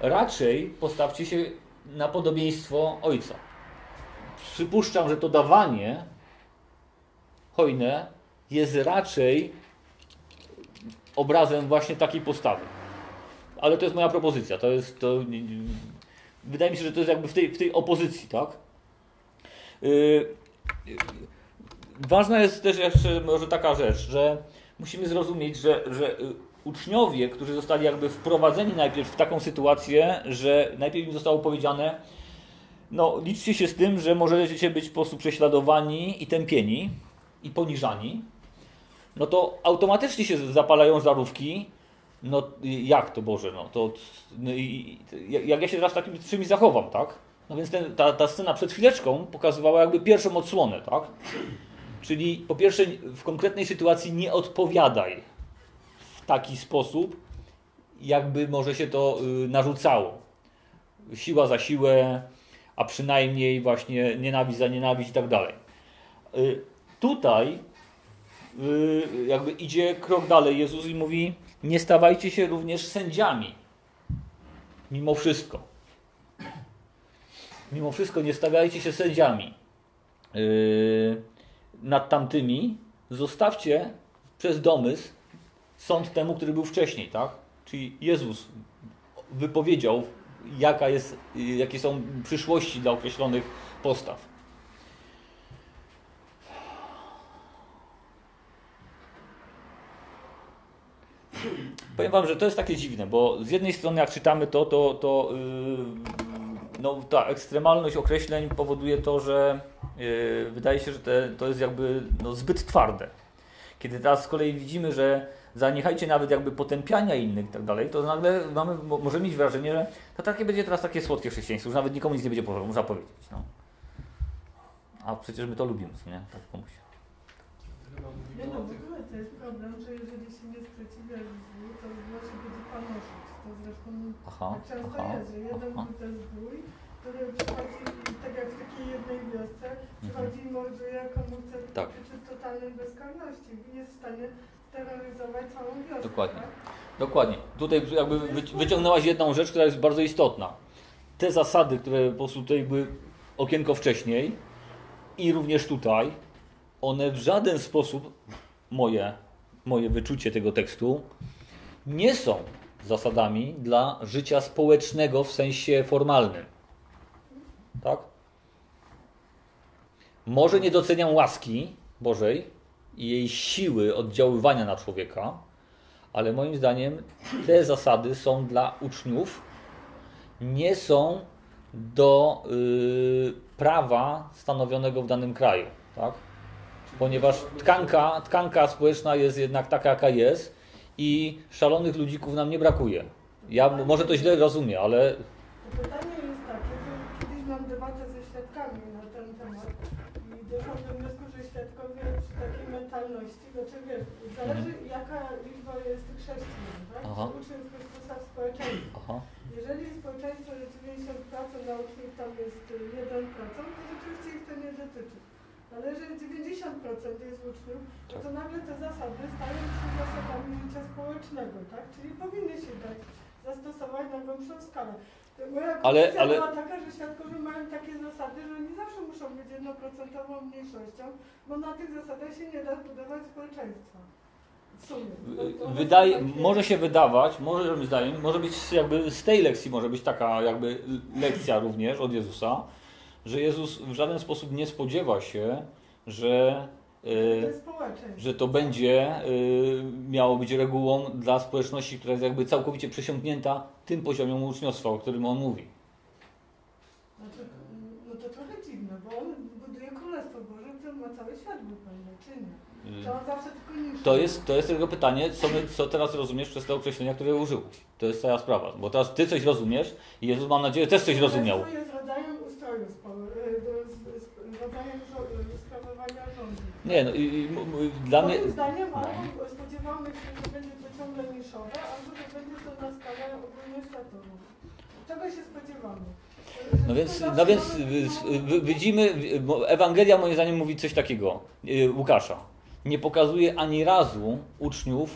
raczej postawcie się na podobieństwo ojca. Przypuszczam, że to dawanie hojne jest raczej obrazem właśnie takiej postawy. Ale to jest moja propozycja. To jest to. Wydaje mi się, że to jest jakby w tej, w tej opozycji, tak? Yy, yy, ważna jest też jeszcze może taka rzecz, że musimy zrozumieć, że, że y, uczniowie, którzy zostali jakby wprowadzeni najpierw w taką sytuację, że najpierw im zostało powiedziane, no liczcie się z tym, że możecie być po prostu prześladowani i tępieni i poniżani, no to automatycznie się zapalają żarówki, no jak to Boże, no to no, i, jak ja się teraz takim czymś zachowam, tak? No więc ten, ta, ta scena przed chwileczką pokazywała jakby pierwszą odsłonę, tak? Czyli po pierwsze w konkretnej sytuacji nie odpowiadaj w taki sposób, jakby może się to y, narzucało. Siła za siłę, a przynajmniej właśnie nienawiść za nienawiść i tak dalej. Y, Tutaj y, jakby idzie krok dalej Jezus i mówi nie stawajcie się również sędziami. Mimo wszystko. Mimo wszystko nie stawiajcie się sędziami yy, nad tamtymi. Zostawcie przez domysł sąd temu, który był wcześniej, tak? Czyli Jezus wypowiedział, jaka jest, jakie są przyszłości dla określonych postaw. Powiem Wam, że to jest takie dziwne, bo z jednej strony jak czytamy to, to, to yy, no, ta ekstremalność określeń powoduje to, że yy, wydaje się, że te, to jest jakby no, zbyt twarde. Kiedy teraz z kolei widzimy, że zaniechajcie nawet jakby potępiania innych i tak dalej, to nagle mamy, mo- możemy mieć wrażenie, że to takie będzie teraz takie słodkie chrześcijaństwo, że nawet nikomu nic nie będzie można powiedzieć. No. A przecież my to lubimy, nie? Tak komuś. Nie no, w ogóle to jest problem, że jeżeli się nie sprzeciwiasz złu, to zło się będzie panoszyć. To zresztą Aha, tak często aha. jest, że jeden aha. to jest zbój, który przychodzi, tak jak w takiej jednej wiosce, przychodzi i morduje komu chce Mhm. Tak. przy totalnej bezkarności i jest w stanie steroryzować całą wioskę. Dokładnie. Tak? Dokładnie. Tutaj jakby wyci- wyciągnęłaś jedną rzecz, która jest bardzo istotna. Te zasady, które po prostu tutaj były okienko wcześniej i również tutaj, one w żaden sposób, moje, moje wyczucie tego tekstu, nie są zasadami dla życia społecznego w sensie formalnym. Tak? Może nie doceniam łaski Bożej i jej siły oddziaływania na człowieka, ale moim zdaniem te zasady są dla uczniów, nie są do y, prawa stanowionego w danym kraju. Tak? Ponieważ tkanka, tkanka społeczna jest jednak taka, jaka jest i szalonych ludzików nam nie brakuje. Ja może to źle rozumiem, ale Pytanie jest takie, że kiedyś mam debatę ze świadkami na ten temat i doszłam do wniosku, że świadkowie przy takiej mentalności, znaczy wiesz, zależy jaka liczba jest tych chrześcijan, tak? Aha. Czy uczniów Chrystusa w społeczeństwie. aha, Jeżeli społeczeństwo 90%, a uczniów tam jest 1%, to rzeczywiście ich to nie dotyczy. Ale jeżeli 90% jest uczniów, no to nagle te zasady stają się zasadami życia społecznego, tak? Czyli powinny się dać zastosować na głębszą skalę. Moja Ale- ale- była taka, że świadkowie mają takie zasady, że oni zawsze muszą być jednoprocentową mniejszością, bo na tych zasadach się nie da budować społeczeństwa. Wydaje, może się wydawać, może zdaniem, może być jakby z tej lekcji może być taka jakby lekcja również od Jezusa, że Jezus w żaden sposób nie spodziewa się, że To y, społeczeństwo. że to będzie y, miało być regułą dla społeczności, która jest jakby całkowicie przesiąknięta tym poziomem uczniostwa, o którym on mówi. Znaczy, no to trochę dziwne, bo on buduje Królestwo Boże, które ma cały świat wypełniać, czy nie? Y, To on zawsze tylko niższy. To jest, to jest tylko pytanie, co, my, co teraz rozumiesz przez te określenia, które użyłeś. To jest cała sprawa. Bo teraz ty coś rozumiesz i Jezus, mam nadzieję, też coś rozumiał. Królestwo jest rodzajem spo, z- rodzajem żo- y, sprawowania rządu. Nie, no, i, i, m- m- dla mnie... Moim zdaniem albo spodziewamy się, że będzie to ciągle niszowe, albo że będzie to na skalę ogólnoświatową. Czego się spodziewamy? Że No więc, zawsze no więc mamy y, taką- y, wy- widzimy, y, bo Ewangelia moim zdaniem mówi coś takiego, y, Łukasza. Nie pokazuje ani razu uczniów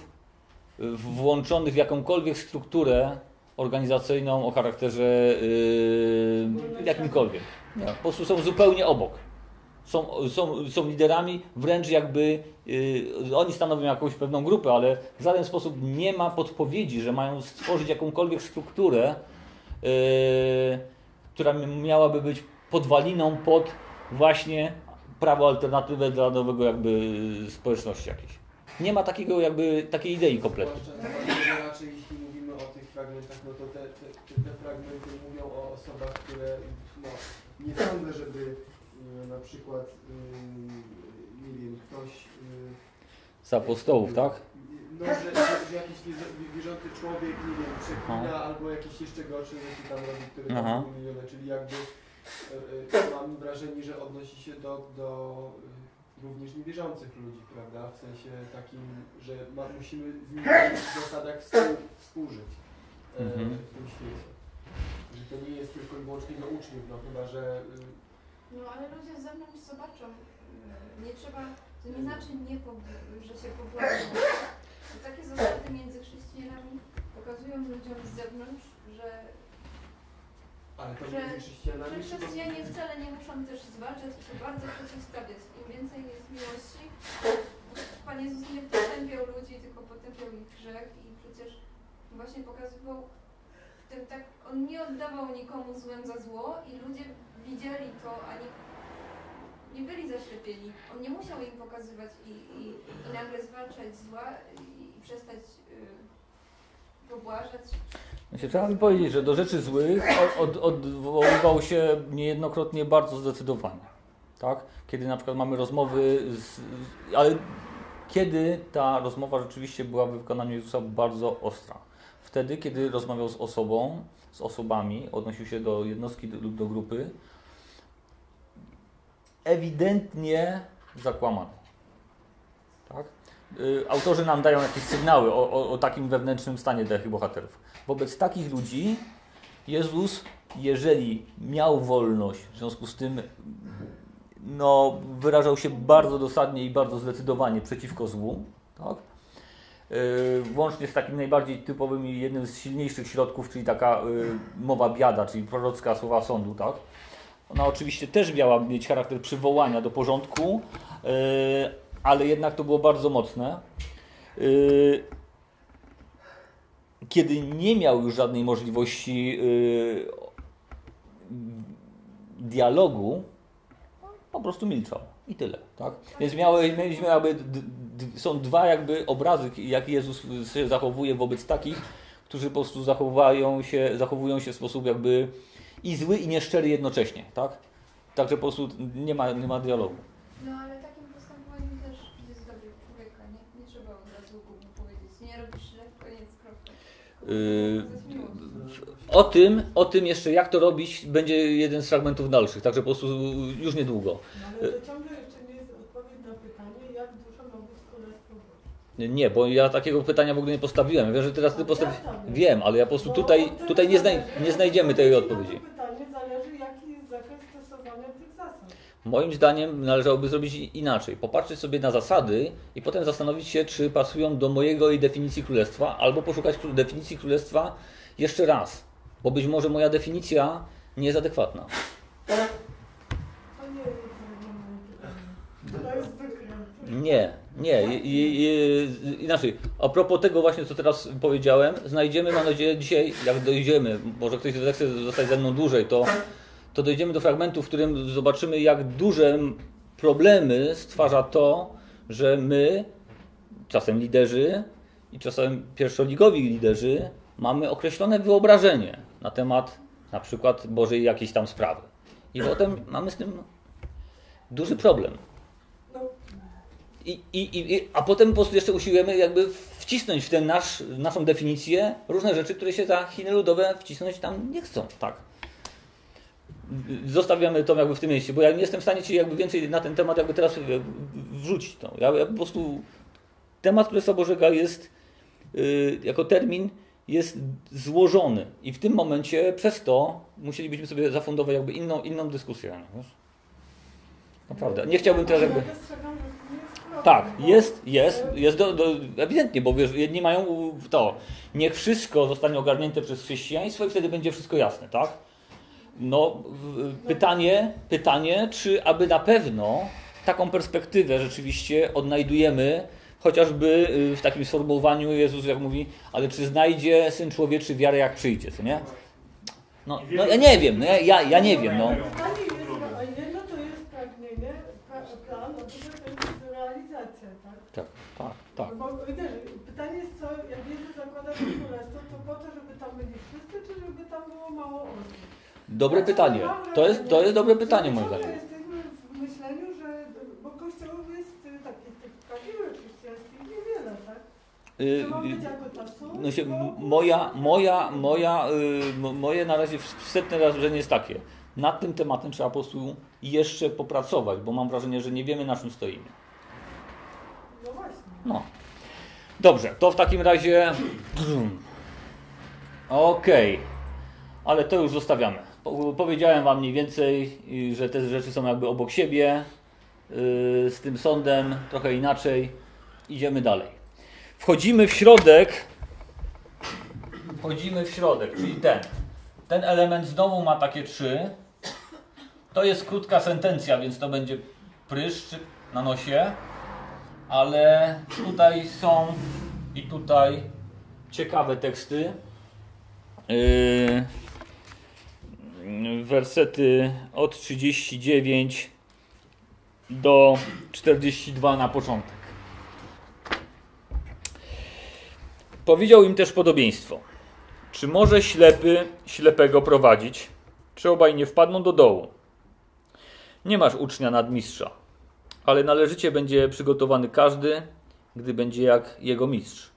y, włączonych w jakąkolwiek strukturę organizacyjną o charakterze y, jakimkolwiek. Nie, po prostu są zupełnie obok. Są, są, są liderami, wręcz jakby y, oni stanowią jakąś pewną grupę, ale w żaden sposób nie ma podpowiedzi, że mają stworzyć jakąkolwiek strukturę, y, która miałaby być podwaliną pod właśnie prawo alternatywę dla nowego jakby społeczności jakiejś. Nie ma takiego jakby takiej idei kompletnie. Zwłaszcza że raczej jeśli mówimy o tych fragmentach, no to te, te, te, fragmenty mówią o osobach, które no, nie sądzę, żeby y, na przykład y, nie wiem, ktoś y, Z apostołów, tak? No, że, że, że jakiś wierzący człowiek, nie wiem, przeklina albo jakieś jeszcze gorsze rzeczy tam robi, które tam mówione, czyli jakby e, e, mam wrażenie, że odnosi się do, do e, również niewierzących ludzi, prawda? W sensie takim, że ma, musimy z nimi w zasadach współ, współżyć Mhm. w tym świecie. Że to nie jest tylko i wyłącznie do uczniów, no chyba, że y, No ale ludzie z zewnątrz zobaczą. Nie trzeba, to nie znaczy nie, po, że się pobłażą. To takie zasady między chrześcijanami pokazują ludziom z zewnątrz, że, ale to Że- że chrześcijanie wcale nie muszą też zwalczać i się bardzo przeciwstawiać. Im więcej jest miłości, Pan Jezus nie potępiał ludzi, tylko potępiał ich grzech i przecież właśnie pokazywał w tym tak, on nie oddawał nikomu złem za zło i ludzie widzieli to, a nie, nie byli zaślepieni. On nie musiał im pokazywać i, i, i nagle zwalczać zła i, i przestać y, pobłażać. Trzeba mi powiedzieć, że do rzeczy złych od, odwoływał się niejednokrotnie bardzo zdecydowanie. Tak? Kiedy na przykład mamy rozmowy, z, ale kiedy ta rozmowa rzeczywiście była w wykonaniu Jezusa bardzo ostra? Wtedy, kiedy rozmawiał z osobą, z osobami, odnosił się do jednostki lub do grupy, ewidentnie zakłamany. Tak? Y, Autorzy nam dają jakieś sygnały o, o, o takim wewnętrznym stanie tych bohaterów. Wobec takich ludzi Jezus, jeżeli miał wolność, w związku z tym no, wyrażał się bardzo dosadnie i bardzo zdecydowanie przeciwko złu, tak? Yy, włącznie z takim najbardziej typowym i jednym z silniejszych środków, czyli taka yy, mowa biada, czyli prorocka słowa sądu, tak? Ona oczywiście też miała mieć charakter przywołania do porządku, yy, ale jednak to było bardzo mocne. Yy, kiedy nie miał już żadnej możliwości yy, dialogu, po prostu milczał i tyle. Tak? Więc miały, mieliśmy jakby, są dwa jakby obrazy, jak Jezus się zachowuje wobec takich, którzy po prostu zachowają się, zachowują się w sposób jakby i zły, i nieszczery jednocześnie. Tak? Także po prostu nie ma, nie ma dialogu. No ale takim postępowaniem też jest dobry człowieka, nie? Nie trzeba od razu mu powiedzieć, nie robisz źle, koniec, kropka. Yy, o tym, o tym jeszcze jak to robić będzie jeden z fragmentów dalszych, także po prostu już niedługo. No, ale to ciągle Nie, bo ja takiego pytania w ogóle nie postawiłem. Wiem, że teraz ty postawisz. Wiem, ale ja po prostu tutaj, tutaj nie, znaj nie znajdziemy tej odpowiedzi. to pytanie zależy, jaki jest zakres stosowania tych zasad. Moim zdaniem należałoby zrobić inaczej. Popatrzeć sobie na zasady i potem zastanowić się, czy pasują do mojego i definicji królestwa, albo poszukać definicji królestwa jeszcze raz. Bo być może moja definicja nie jest adekwatna. To nie jest odpowiedź na moje pytanie. To jest wykręt. Nie, nie. I, i, i, inaczej. A propos tego właśnie, co teraz powiedziałem, znajdziemy, mam nadzieję, dzisiaj, jak dojdziemy, może ktoś zechce zostać ze mną dłużej, to, to dojdziemy do fragmentu, w którym zobaczymy, jak duże problemy stwarza to, że my, czasem liderzy i czasem pierwszoligowi liderzy, mamy określone wyobrażenie na temat na przykład Bożej jakiejś tam sprawy. I potem mamy z tym duży problem. No, I, i, i, a potem po prostu jeszcze usiłujemy jakby wcisnąć w ten nasz, naszą definicję różne rzeczy, które się za Chiny ludowe wcisnąć tam nie chcą. Tak. Zostawiamy to jakby w tym miejscu, bo ja nie jestem w stanie Ci jakby więcej na ten temat jakby teraz jakby wrzucić. To. Ja, ja po prostu temat Królestwa Bożego jest yy, jako termin jest złożony i w tym momencie przez to musielibyśmy sobie zafundować jakby inną, inną dyskusję. Wiesz? Naprawdę. Nie chciałbym teraz jakby... Tak, jest, jest, jest do, do, ewidentnie, bo wiesz, jedni mają to, niech wszystko zostanie ogarnięte przez chrześcijaństwo i wtedy będzie wszystko jasne, tak? No, pytanie, pytanie, czy aby na pewno taką perspektywę rzeczywiście odnajdujemy, chociażby y, w takim sformułowaniu Jezus, jak mówi, ale czy znajdzie Syn Człowieczy wiarę, jak przyjdzie, co nie? No, no ja nie wiem, no, ja, ja nie wiem, no. Pytanie jest, a jedno to jest pragnienie, pra- plan, a drugie to jest realizacja, tak? Tak, tak. No Bo wiesz, pytanie jest co, jak Jezus zakłada to królestwo, to po to, żeby tam byli wszyscy, czy żeby tam było mało osób? Dobre pytanie. To jest, to jest dobre pytanie moim zdaniem. jesteśmy w myśleniu, że, bo kościołów jest y, takich, tych prawdziwych chrześcijańskich niewiele, tak? Y, y, No się, moja, moja, moja, y, mo- moje na razie setne wrażenie jest takie. Nad tym tematem trzeba po prostu jeszcze popracować, bo mam wrażenie, że nie wiemy na czym stoimy. No. Dobrze, to w takim razie. Okej. Ale to już zostawiamy. Po- Powiedziałem Wam mniej więcej, y, że te rzeczy są jakby obok siebie. y, Z tym sądem trochę inaczej. Idziemy dalej. Wchodzimy w środek. Wchodzimy w środek, czyli ten. Ten element znowu ma takie trzy. To jest krótka sentencja, więc to będzie pryszcz na nosie ale tutaj są i tutaj ciekawe teksty. Yy, wersety od 39 do 42 na początek. Powiedział im też podobieństwo. Czy może ślepy ślepego prowadzić, czy obaj nie wpadną do dołu? Nie masz ucznia nadmistrza ale należycie będzie przygotowany każdy, gdy będzie jak jego mistrz.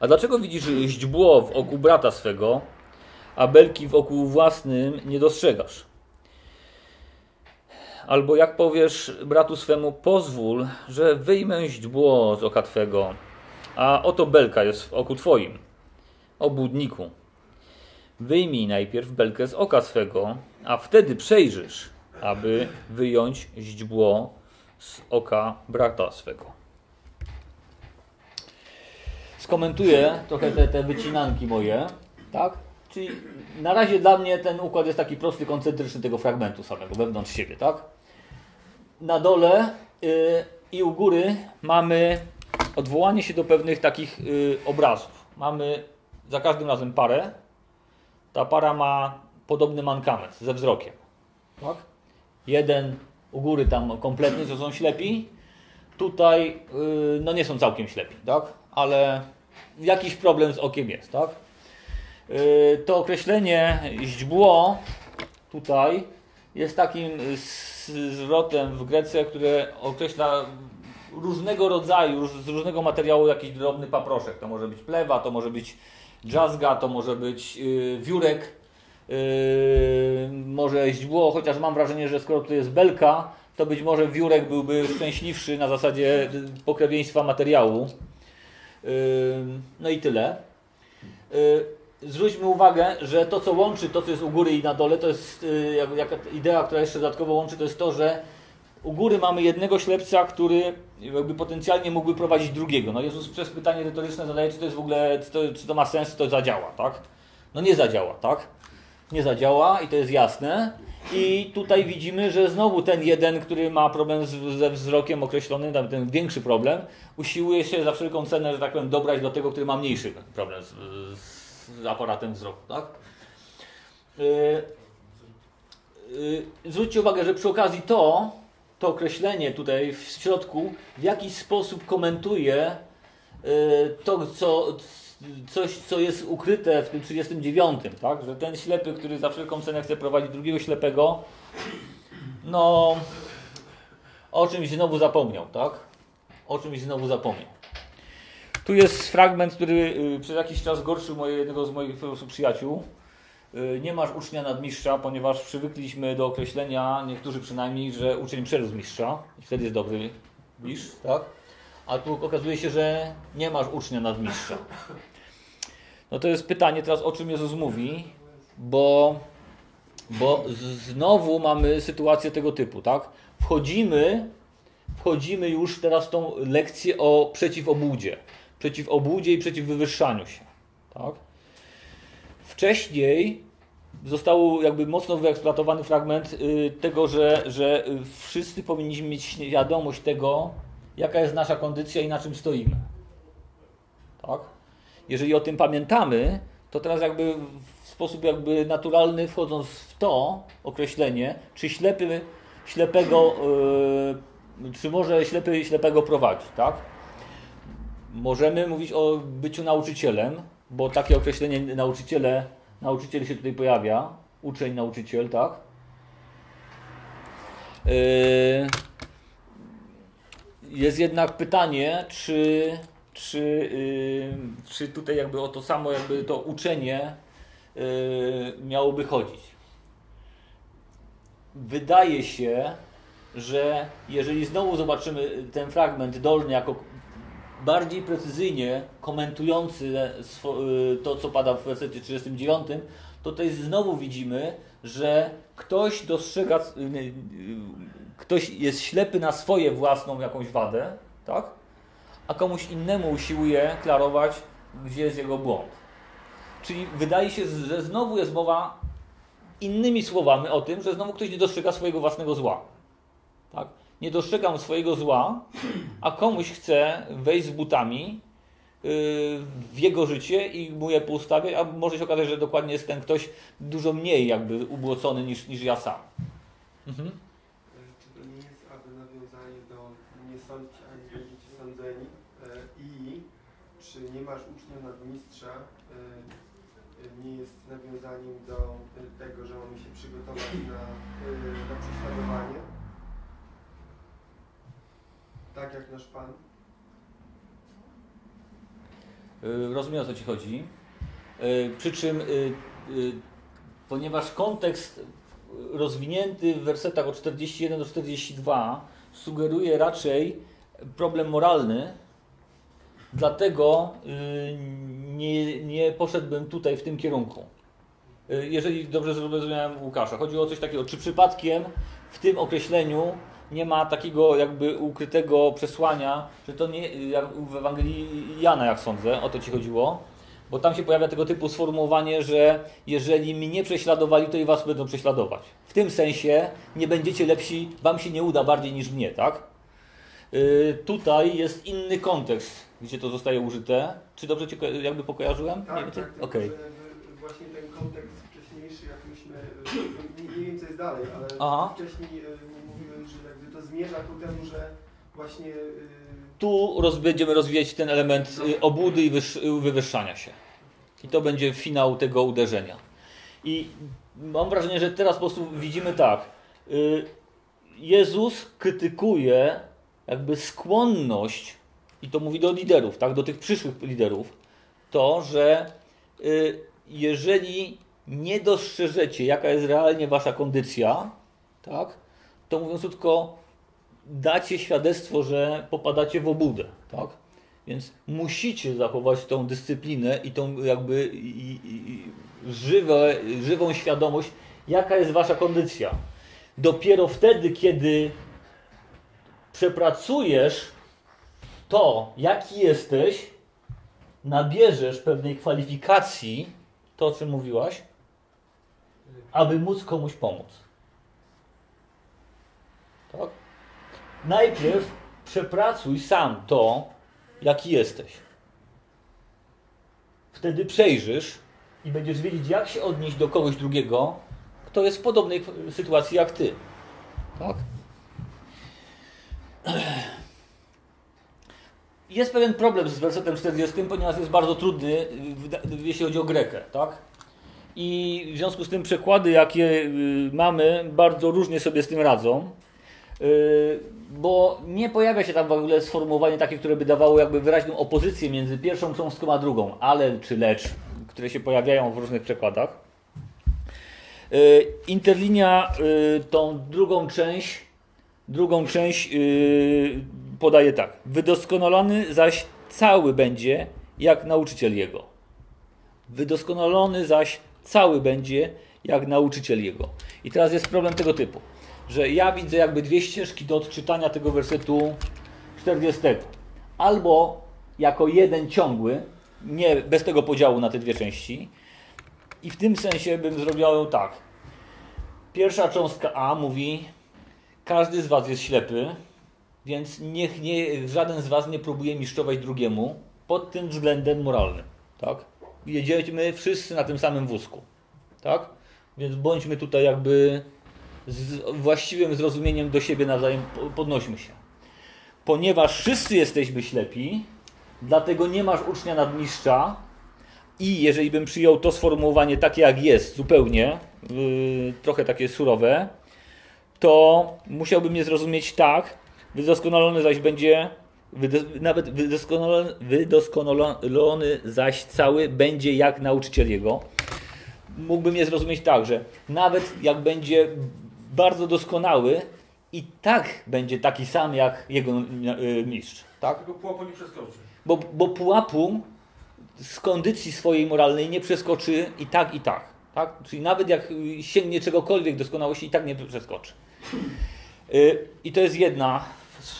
A dlaczego widzisz źdźbło w oku brata swego, a belki w oku własnym nie dostrzegasz? Albo jak powiesz bratu swemu, pozwól, że wyjmę źdźbło z oka twego, a oto belka jest w oku twoim. Obłudniku, wyjmij najpierw belkę z oka swego, a wtedy przejrzysz, aby wyjąć źdźbło z oka brata swego. Skomentuję trochę te, te wycinanki moje, tak? Czyli na razie dla mnie ten układ jest taki prosty, koncentryczny tego fragmentu samego, wewnątrz siebie, tak? Na dole y, i u góry mamy odwołanie się do pewnych takich y, obrazów. Mamy za każdym razem parę. Ta para ma podobny mankament ze wzrokiem. Tak? Jeden u góry tam kompletnie, to są ślepi. Tutaj yy, no nie są całkiem ślepi, tak? Ale jakiś problem z okiem jest, tak? Yy, to określenie źdźbło tutaj jest takim zwrotem w Grece, które określa różnego rodzaju, z różnego materiału jakiś drobny paproszek. To może być plewa, to może być dżazga, to może być yy, wiórek, może źdźbło, chociaż mam wrażenie, że skoro tu jest belka, to być może wiórek byłby szczęśliwszy na zasadzie pokrewieństwa materiału. Yy, no i tyle. Yy, zwróćmy uwagę, że to co łączy to, co jest u góry i na dole, to jest yy, jak, jaka idea, która jeszcze dodatkowo łączy, to jest to, że u góry mamy jednego ślepca, który jakby potencjalnie mógłby prowadzić drugiego. No Jezus przez pytanie retoryczne zadaje, czy to jest w ogóle, czy to, czy to ma sens, czy to zadziała, tak? No nie zadziała, tak? Nie zadziała i to jest jasne. I tutaj widzimy, że znowu ten jeden, który ma problem z, ze wzrokiem określony, ten większy problem, usiłuje się za wszelką cenę, że tak powiem, dobrać do tego, który ma mniejszy problem z, z aparatem wzroku, tak? Yy, yy, zwróćcie uwagę, że przy okazji to, to określenie tutaj w środku w jakiś sposób komentuje yy, to, co, coś, co jest ukryte w tym 39, tak? Że ten ślepy, który za wszelką cenę chce prowadzić drugiego ślepego, no o czymś znowu zapomniał, tak? O czymś znowu zapomniał. Tu jest fragment, który y, przez jakiś czas gorszył jednego z moich przyjaciół. Y, nie masz ucznia nadmistrza, ponieważ przywykliśmy do określenia, niektórzy przynajmniej, że uczeń przerósł mistrza i wtedy jest dobry mistrz, tak? A tu okazuje się, że nie masz ucznia nadmistrza. No to jest pytanie teraz, o czym Jezus mówi, bo, bo znowu mamy sytuację tego typu, tak? Wchodzimy, wchodzimy już teraz w tą lekcję o przeciwobłudzie. Przeciwobłudzie i przeciwwywyższaniu się, tak? Wcześniej został jakby mocno wyeksploatowany fragment y, tego, że, że wszyscy powinniśmy mieć świadomość tego, jaka jest nasza kondycja i na czym stoimy. Tak? Jeżeli o tym pamiętamy, to teraz jakby w sposób jakby naturalny wchodząc w to określenie, czy ślepy ślepego, yy, czy może ślepy ślepego prowadzić, tak? Możemy mówić o byciu nauczycielem, bo takie określenie nauczyciele, nauczyciel się tutaj pojawia, uczeń, nauczyciel, tak? Yy, jest jednak pytanie, czy, czy, yy, czy tutaj jakby o to samo jakby to uczenie yy, miałoby chodzić. Wydaje się, że jeżeli znowu zobaczymy ten fragment dolny jako bardziej precyzyjnie komentujący y, to, co pada w wersecie 39, to tutaj znowu widzimy, że ktoś dostrzega, y, y, ktoś jest ślepy na swoje własną jakąś wadę, tak? a komuś innemu usiłuje klarować, gdzie jest jego błąd. Czyli wydaje się, że znowu jest mowa innymi słowami o tym, że znowu ktoś nie dostrzega swojego własnego zła. Tak? Nie dostrzegam swojego zła, a komuś chce wejść z butami w jego życie i mu je poustawiać, a może się okazać, że dokładnie jest ten ktoś dużo mniej jakby ubłocony niż, niż ja sam. Mhm. Czy to nie jest aby nawiązanie do nie sądźcie, ani będziecie sądzeni e, i czy nie masz ucznia nadmistrza e, nie jest nawiązaniem do tego, że mamy się przygotować na, na prześladowanie? Tak jak nasz Pan? Y, rozumiem o co Ci chodzi. Y, przy czym, y, ponieważ kontekst rozwinięty w wersetach od 41 do 42 sugeruje raczej problem moralny, dlatego nie, nie poszedłbym tutaj w tym kierunku. Jeżeli dobrze zrozumiałem Łukasza, chodziło o coś takiego, czy przypadkiem w tym określeniu nie ma takiego jakby ukrytego przesłania, że to nie, jak w Ewangelii Jana, jak sądzę, o to ci chodziło, bo tam się pojawia tego typu sformułowanie, że jeżeli mnie prześladowali, to i was będą prześladować. W tym sensie nie będziecie lepsi, wam się nie uda bardziej niż mnie, tak? Yy, tutaj jest inny kontekst, gdzie to zostaje użyte. Czy dobrze cię jakby pokojarzyłem? Tak, nie tak, okay. właśnie ten kontekst wcześniejszy, jak myśmy, nie, nie wiem co jest dalej, ale Aha. wcześniej to zmierza ku temu, że właśnie... Tu roz, będziemy rozwijać ten element obłudy i wyż, wywyższania się. I to będzie finał tego uderzenia. I mam wrażenie, że teraz po prostu widzimy tak. Y, Jezus krytykuje jakby skłonność, i to mówi do liderów, tak, do tych przyszłych liderów, to, że y, jeżeli nie dostrzeżecie, jaka jest realnie wasza kondycja, tak, to mówiąc krótko, dacie świadectwo, że popadacie w obudę, tak? Więc musicie zachować tą dyscyplinę i tą jakby i, i, żywe, żywą świadomość, jaka jest wasza kondycja. Dopiero wtedy, kiedy przepracujesz to, jaki jesteś, nabierzesz pewnej kwalifikacji, to o czym mówiłaś, aby móc komuś pomóc. Tak? Najpierw przepracuj sam to, jaki jesteś. Wtedy przejrzysz i będziesz wiedzieć, jak się odnieść do kogoś drugiego, kto jest w podobnej sytuacji jak ty. Tak? *clears throat* Jest pewien problem z wersetem 40, ponieważ jest bardzo trudny, jeśli chodzi o Grekę, tak? I w związku z tym przekłady, jakie y, mamy, bardzo różnie sobie z tym radzą. Y, bo nie pojawia się tam w ogóle sformułowanie takie, które by dawało jakby wyraźną opozycję między pierwszą cząstką a drugą, ale czy lecz, które się pojawiają w różnych przekładach. Y, interlinia tą drugą część, drugą część podaje tak. Wydoskonalony zaś cały będzie jak nauczyciel jego. Wydoskonalony zaś cały będzie jak nauczyciel jego. I teraz jest problem tego typu, że ja widzę jakby dwie ścieżki do odczytania tego wersetu 40. Albo jako jeden ciągły, nie bez tego podziału na te dwie części. I w tym sensie bym zrobił tak. Pierwsza cząstka A mówi: Każdy z Was jest ślepy, więc niech nie, żaden z Was nie próbuje mistrzować drugiemu pod tym względem moralnym. Tak? Jedziemy wszyscy na tym samym wózku. Tak? Więc bądźmy tutaj jakby z właściwym zrozumieniem do siebie nawzajem podnośmy się. Ponieważ wszyscy jesteśmy ślepi, dlatego nie masz ucznia nadmistrza i jeżeli bym przyjął to sformułowanie takie jak jest, zupełnie, yy, trochę takie surowe, to musiałbym je zrozumieć tak, Wydoskonalony zaś będzie, nawet wydoskonalony, wydoskonalony zaś cały będzie jak nauczyciel jego. Mógłbym je zrozumieć tak, że nawet jak będzie bardzo doskonały, i tak będzie taki sam jak jego e, mistrz. Tak? Tylko pułapu nie przeskoczy. Bo, bo pułapu z kondycji swojej moralnej nie przeskoczy i tak, i tak. tak? Czyli nawet jak sięgnie czegokolwiek doskonałości, i tak nie przeskoczy. E, I to jest jedna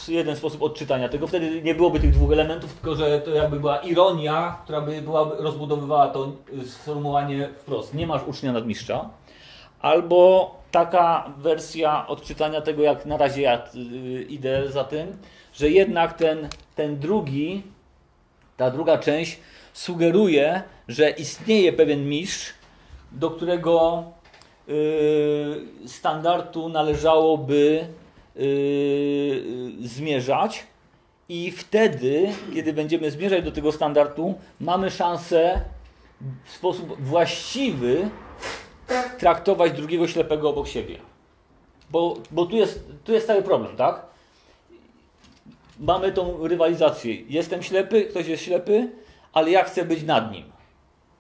jeden sposób odczytania tego. Wtedy nie byłoby tych dwóch elementów, tylko że to jakby była ironia, która by była, rozbudowywała to sformułowanie wprost. Nie masz ucznia nadmistrza. Albo taka wersja odczytania tego, jak na razie ja y, idę za tym, że jednak ten, ten drugi, ta druga część sugeruje, że istnieje pewien mistrz, do którego standardu należałoby yy, zmierzać i wtedy, kiedy będziemy zmierzać do tego standardu, mamy szansę w sposób właściwy traktować drugiego ślepego obok siebie. Bo, bo tu, jest, tu jest cały problem, tak? Mamy tą rywalizację. Jestem ślepy, ktoś jest ślepy, ale ja chcę być nad nim.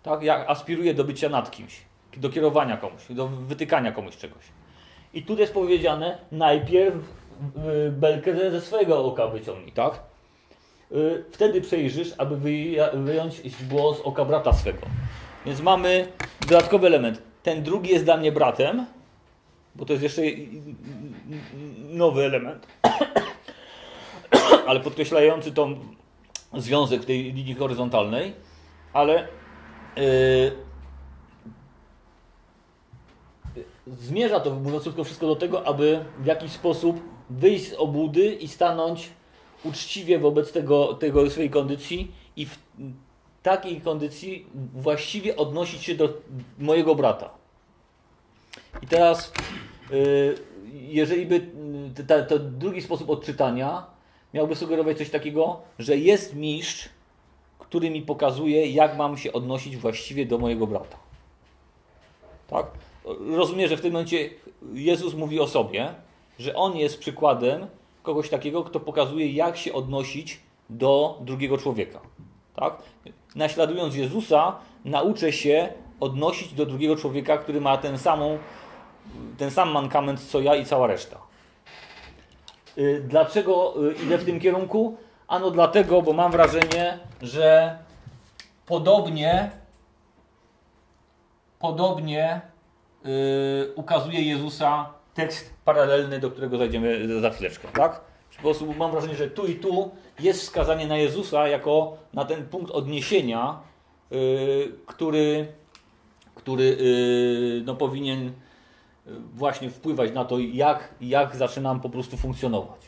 Tak? Ja aspiruję do bycia nad kimś, do kierowania komuś, do wytykania komuś czegoś. I tu jest powiedziane, najpierw y, belkę ze swojego oka wyciągnij, tak? Y, wtedy przejrzysz, aby wyjąć źdźbło z oka brata swego. Więc mamy dodatkowy element. Ten drugi jest dla mnie bratem, bo to jest jeszcze nowy element, ale podkreślający tą związek w tej linii horyzontalnej, ale yy, zmierza to mówiąc krótko wszystko do tego, aby w jakiś sposób wyjść z obudy i stanąć uczciwie wobec tego, tego swojej kondycji i w takiej kondycji właściwie odnosić się do mojego brata. I teraz, y, jeżeli by to drugi sposób odczytania miałby sugerować coś takiego, że jest mistrz, który mi pokazuje, jak mam się odnosić właściwie do mojego brata. Tak? Rozumiem, że w tym momencie Jezus mówi o sobie, że On jest przykładem, kogoś takiego, kto pokazuje, jak się odnosić do drugiego człowieka. Tak? Naśladując Jezusa, nauczę się odnosić do drugiego człowieka, który ma ten, samą, ten sam mankament co ja i cała reszta. Y, dlaczego y, idę w tym kierunku? Ano dlatego, bo mam wrażenie, że podobnie podobnie ukazuje Jezusa tekst paralelny, do którego zajdziemy za chwileczkę, tak? Po mam wrażenie, że tu i tu jest wskazanie na Jezusa jako na ten punkt odniesienia, yy, który, który yy, no, powinien właśnie wpływać na to, jak, jak zaczynam po prostu funkcjonować.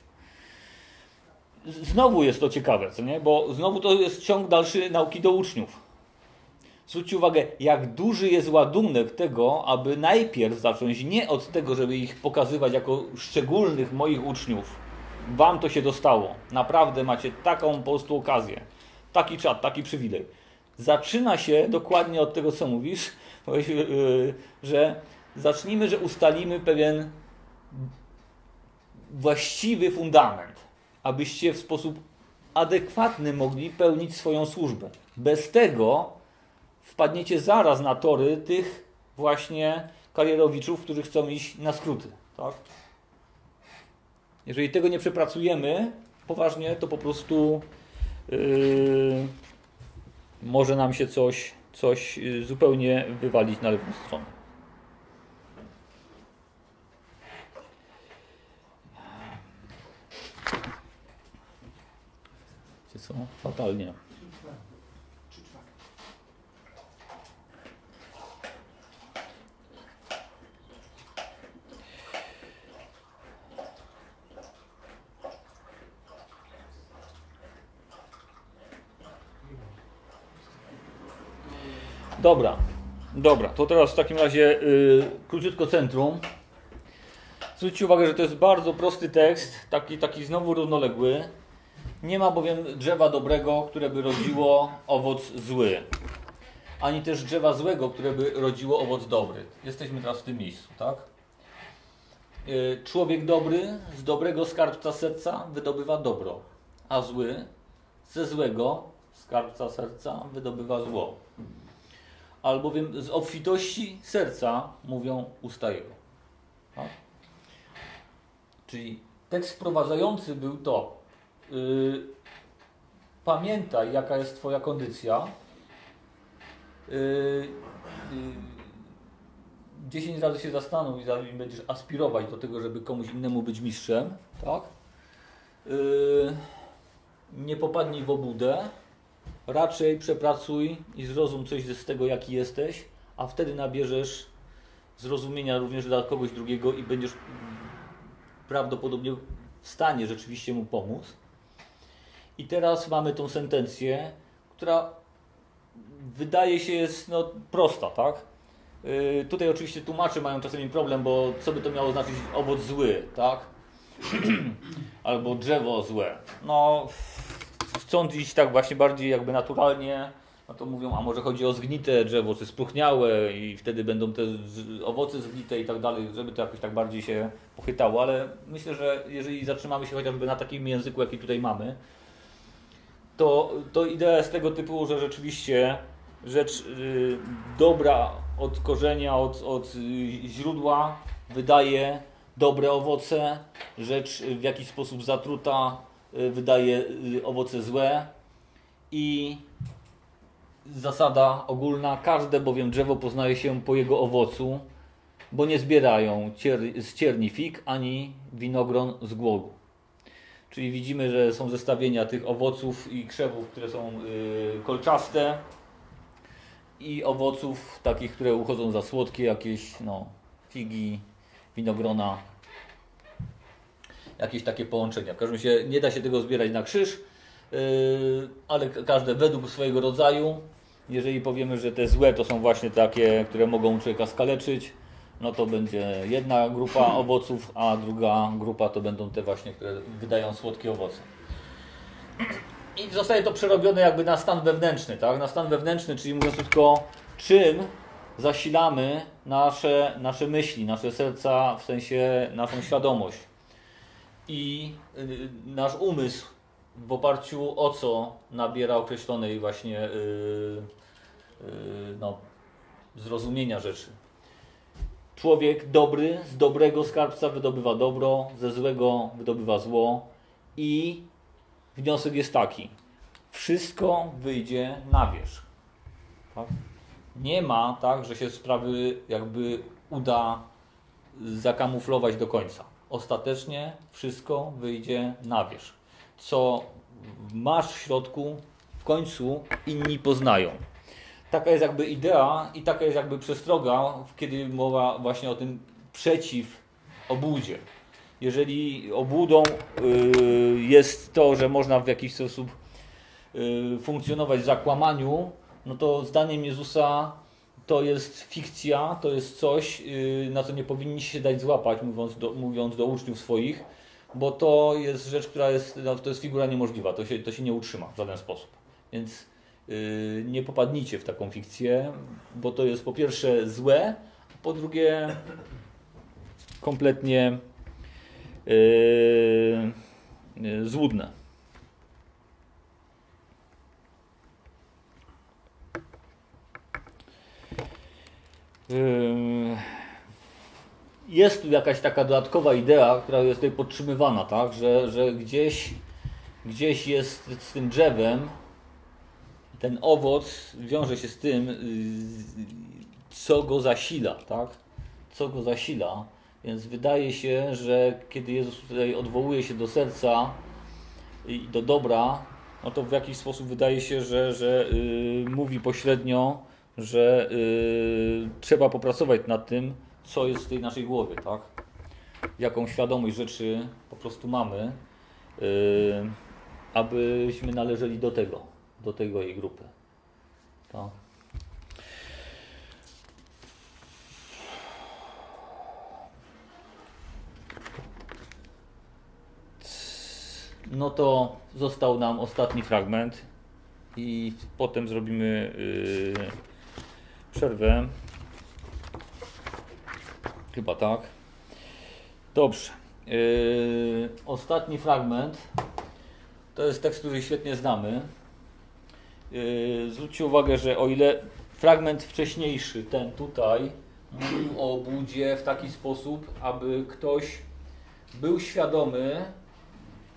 Znowu jest to ciekawe, co nie? bo znowu to jest ciąg dalszy nauki do uczniów. Zwróćcie uwagę, jak duży jest ładunek tego, aby najpierw zacząć nie od tego, żeby ich pokazywać jako szczególnych moich uczniów. Wam to się dostało. Naprawdę macie taką po prostu okazję. Taki czat, taki przywilej. Zaczyna się dokładnie od tego, co mówisz, *laughs* yy, że zacznijmy, że ustalimy pewien właściwy fundament, abyście w sposób adekwatny mogli pełnić swoją służbę. Bez tego wpadniecie zaraz na tory tych właśnie karierowiczów, którzy chcą iść na skróty. Tak? Jeżeli tego nie przepracujemy poważnie, to po prostu yy, może nam się coś, coś yy, zupełnie wywalić na lewą stronę. co? Fatalnie. Dobra, dobra, to teraz w takim razie yy, króciutko centrum. Zwróćcie uwagę, że to jest bardzo prosty tekst, taki, taki znowu równoległy. Nie ma bowiem drzewa dobrego, które by rodziło owoc zły, ani też drzewa złego, które by rodziło owoc dobry. Jesteśmy teraz w tym miejscu, tak? Yy, człowiek dobry z dobrego skarbca serca wydobywa dobro, a zły ze złego skarbca serca wydobywa zło albowiem z obfitości serca mówią usta jego. Tak? Czyli tekst wprowadzający był to. Yy, pamiętaj, jaka jest Twoja kondycja. Yy, yy, razy się zastanów i będziesz aspirować do tego, żeby komuś innemu być mistrzem. Tak? Yy, nie popadnij w obudę raczej przepracuj i zrozum coś z tego, jaki jesteś, a wtedy nabierzesz zrozumienia również dla kogoś drugiego i będziesz prawdopodobnie w stanie rzeczywiście mu pomóc. I teraz mamy tą sentencję, która wydaje się jest no, prosta, tak? Yy, tutaj oczywiście tłumacze mają czasami problem, bo co by to miało znaczyć owoc zły, tak? *clears throat* Albo drzewo złe. No, chcąc iść tak właśnie bardziej jakby naturalnie, no to mówią, a może chodzi o zgnite drzewo, czy spróchniałe i wtedy będą te owoce zgnite i tak dalej, żeby to jakoś tak bardziej się pochytało, ale myślę, że jeżeli zatrzymamy się chociażby na takim języku, jaki tutaj mamy, to, to idea jest tego typu, że rzeczywiście rzecz yy, dobra od korzenia, od, od źródła wydaje dobre owoce, rzecz w jakiś sposób zatruta wydaje y, owoce złe i zasada ogólna, każde bowiem drzewo poznaje się po jego owocu, bo nie zbierają cier z cierni fig ani winogron z głogu. Czyli widzimy, że są zestawienia tych owoców i krzewów, które są yy, kolczaste i owoców takich, które uchodzą za słodkie, jakieś no, figi, winogrona jakieś takie połączenia. W każdym razie nie da się tego zbierać na krzyż, yy, ale każde według swojego rodzaju. Jeżeli powiemy, że te złe to są właśnie takie, które mogą człowieka skaleczyć, no to będzie jedna grupa *laughs* owoców, a druga grupa to będą te właśnie, które wydają słodkie owoce. I zostaje to przerobione jakby na stan wewnętrzny, tak? Na stan wewnętrzny, czyli mówiąc krótko, czym zasilamy nasze, nasze myśli, nasze serca, w sensie naszą świadomość. I y, nasz umysł w oparciu o co nabiera określonej właśnie y, y, no, zrozumienia rzeczy. Człowiek dobry z dobrego skarbca wydobywa dobro, ze złego wydobywa zło i wniosek jest taki. Wszystko wyjdzie na wierzch. Tak? Nie ma tak, że się sprawy jakby uda zakamuflować do końca. Ostatecznie wszystko wyjdzie na wierzch. Co masz w środku, w końcu inni poznają. Taka jest jakby idea i taka jest jakby przestroga, kiedy mowa właśnie o tym przeciw obłudzie. Jeżeli obłudą y, jest to, że można w jakiś sposób y, funkcjonować w zakłamaniu, no to zdaniem Jezusa to jest fikcja, to jest coś, y, na co nie powinniście się dać złapać, mówiąc do, mówiąc do uczniów swoich, bo to jest rzecz, która jest, no, to jest figura niemożliwa, to się, to się nie utrzyma w żaden sposób. Więc yy, nie popadnijcie w taką fikcję, bo to jest po pierwsze złe, a po drugie kompletnie yy, złudne. Jest tu jakaś taka dodatkowa idea, która jest tutaj podtrzymywana, tak? że, że gdzieś, gdzieś jest z tym drzewem ten owoc wiąże się z tym, co go zasila, tak? Co go zasila. Więc wydaje się, że kiedy Jezus tutaj odwołuje się do serca i do dobra, no to w jakiś sposób wydaje się, że, że yy, mówi pośrednio, że yy, trzeba popracować nad tym, co jest w tej naszej głowie, tak? Jaką świadomość rzeczy po prostu mamy, yy, abyśmy należeli do tego, do tego jej grupy. Tak. No to został nam ostatni fragment i potem zrobimy yy, przerwę. Chyba tak. Dobrze. Yy, ostatni fragment to jest tekst, który świetnie znamy. Yy, zwróćcie uwagę, że o ile fragment wcześniejszy, ten tutaj, mówił o budzie w taki sposób, aby ktoś był świadomy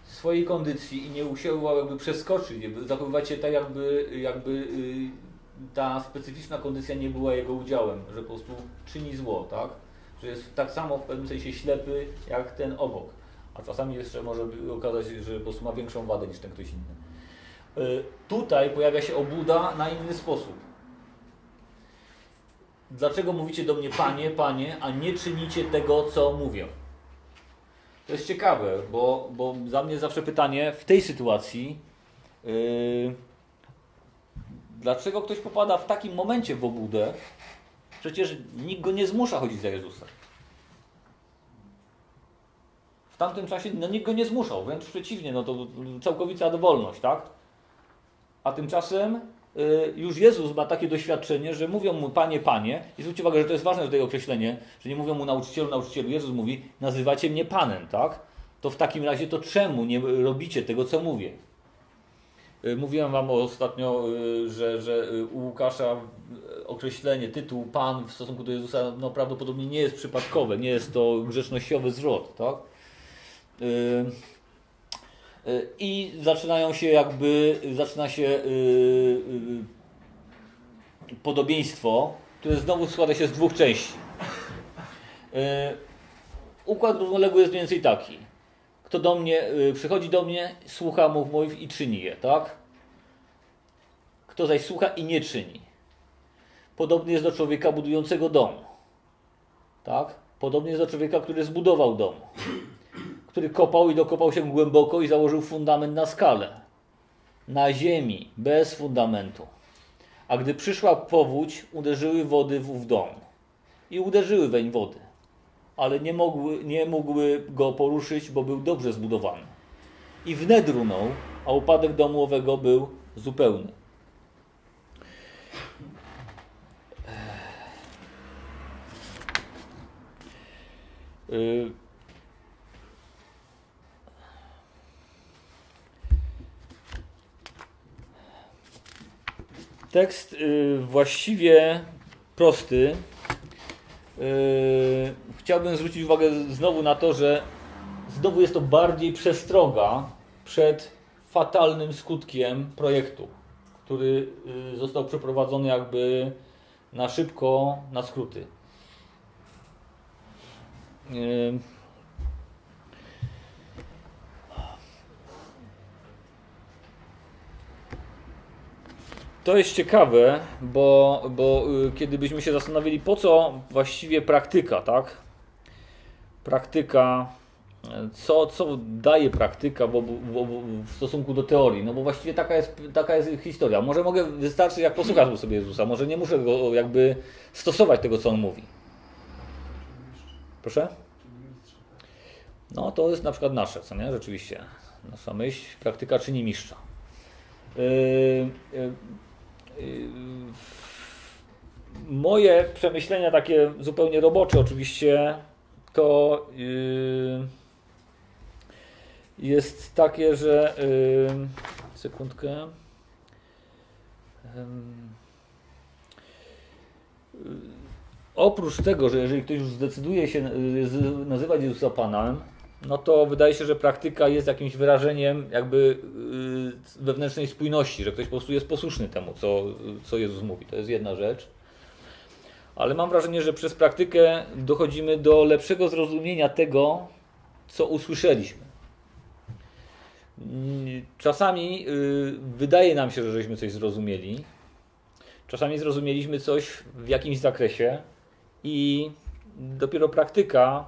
swojej kondycji i nie usiłował jakby przeskoczyć, zachowywać się tak jakby, jakby yy, ta specyficzna kondycja nie była jego udziałem, że po prostu czyni zło, tak? Że jest tak samo w pewnym sensie ślepy jak ten obok. A czasami jeszcze może okazać się, że po prostu ma większą wadę niż ten ktoś inny. Y, tutaj pojawia się obłuda na inny sposób. Dlaczego mówicie do mnie panie, panie, a nie czynicie tego, co mówię? To jest ciekawe, bo, bo za mnie zawsze pytanie w tej sytuacji, yy, dlaczego ktoś popada w takim momencie w obłudę? Przecież nikt go nie zmusza chodzić za Jezusa. W tamtym czasie no, nikt go nie zmuszał, wręcz przeciwnie, no to całkowita dowolność, tak? A tymczasem y, już Jezus ma takie doświadczenie, że mówią mu panie, panie. I zwróćcie uwagę, że to jest ważne tutaj określenie, że nie mówią mu nauczycielu, nauczycielu. Jezus mówi, nazywacie mnie panem, tak? To w takim razie to czemu nie robicie tego, co mówię? Y, mówiłem wam ostatnio, y, że, że u Łukasza określenie, tytuł Pan w stosunku do Jezusa no, prawdopodobnie nie jest przypadkowe, nie jest to grzecznościowy zwrot, tak? I zaczynają się jakby, zaczyna się podobieństwo, które znowu składa się z dwóch części. Układ równoległy jest mniej więcej taki. Kto do mnie, przychodzi do mnie, słucha mów moich i czyni je, tak? Kto zaś słucha i nie czyni. Podobnie jest do człowieka budującego dom. Tak? Podobnie jest do człowieka, który zbudował dom który kopał i dokopał się głęboko i założył fundament na skalę. Na ziemi, bez fundamentu. A gdy przyszła powódź, uderzyły wody w dom. I uderzyły weń wody ale nie mogły, nie mogły go poruszyć, bo był dobrze zbudowany. I wnet runął, a upadek domu owego był zupełny. Yy. Tekst yy, właściwie prosty, Y, chciałbym zwrócić uwagę znowu na to, że znowu jest to bardziej przestroga przed fatalnym skutkiem projektu, który y, został przeprowadzony jakby na szybko, na skróty. To jest ciekawe, bo, bo y, kiedy byśmy się zastanowili, po co właściwie praktyka, tak? Praktyka, y, co, co daje praktyka w, obu, w, w, w stosunku do teorii? No bo właściwie taka jest, taka jest historia. Może mogę, wystarczy jak posłuchać sobie Jezusa, może nie muszę go jakby stosować tego, co on mówi. Proszę? No to jest na przykład nasze, co nie? Rzeczywiście. Nasza myśl, praktyka czyni mistrza. Yy, yy, Moje przemyślenia takie zupełnie robocze oczywiście to yy, jest takie, że yy, sekundkę. Oprócz tego, że jeżeli ktoś już zdecyduje się nazywać Jezusa Panem, no to wydaje się, że praktyka jest jakimś wyrażeniem jakby wewnętrznej spójności, że ktoś po prostu jest posłuszny temu, co, co Jezus mówi. To jest jedna rzecz. Ale mam wrażenie, że przez praktykę dochodzimy do lepszego zrozumienia tego, co usłyszeliśmy. Czasami yy, wydaje nam się, że żeśmy coś zrozumieli. Czasami zrozumieliśmy coś w jakimś zakresie i dopiero praktyka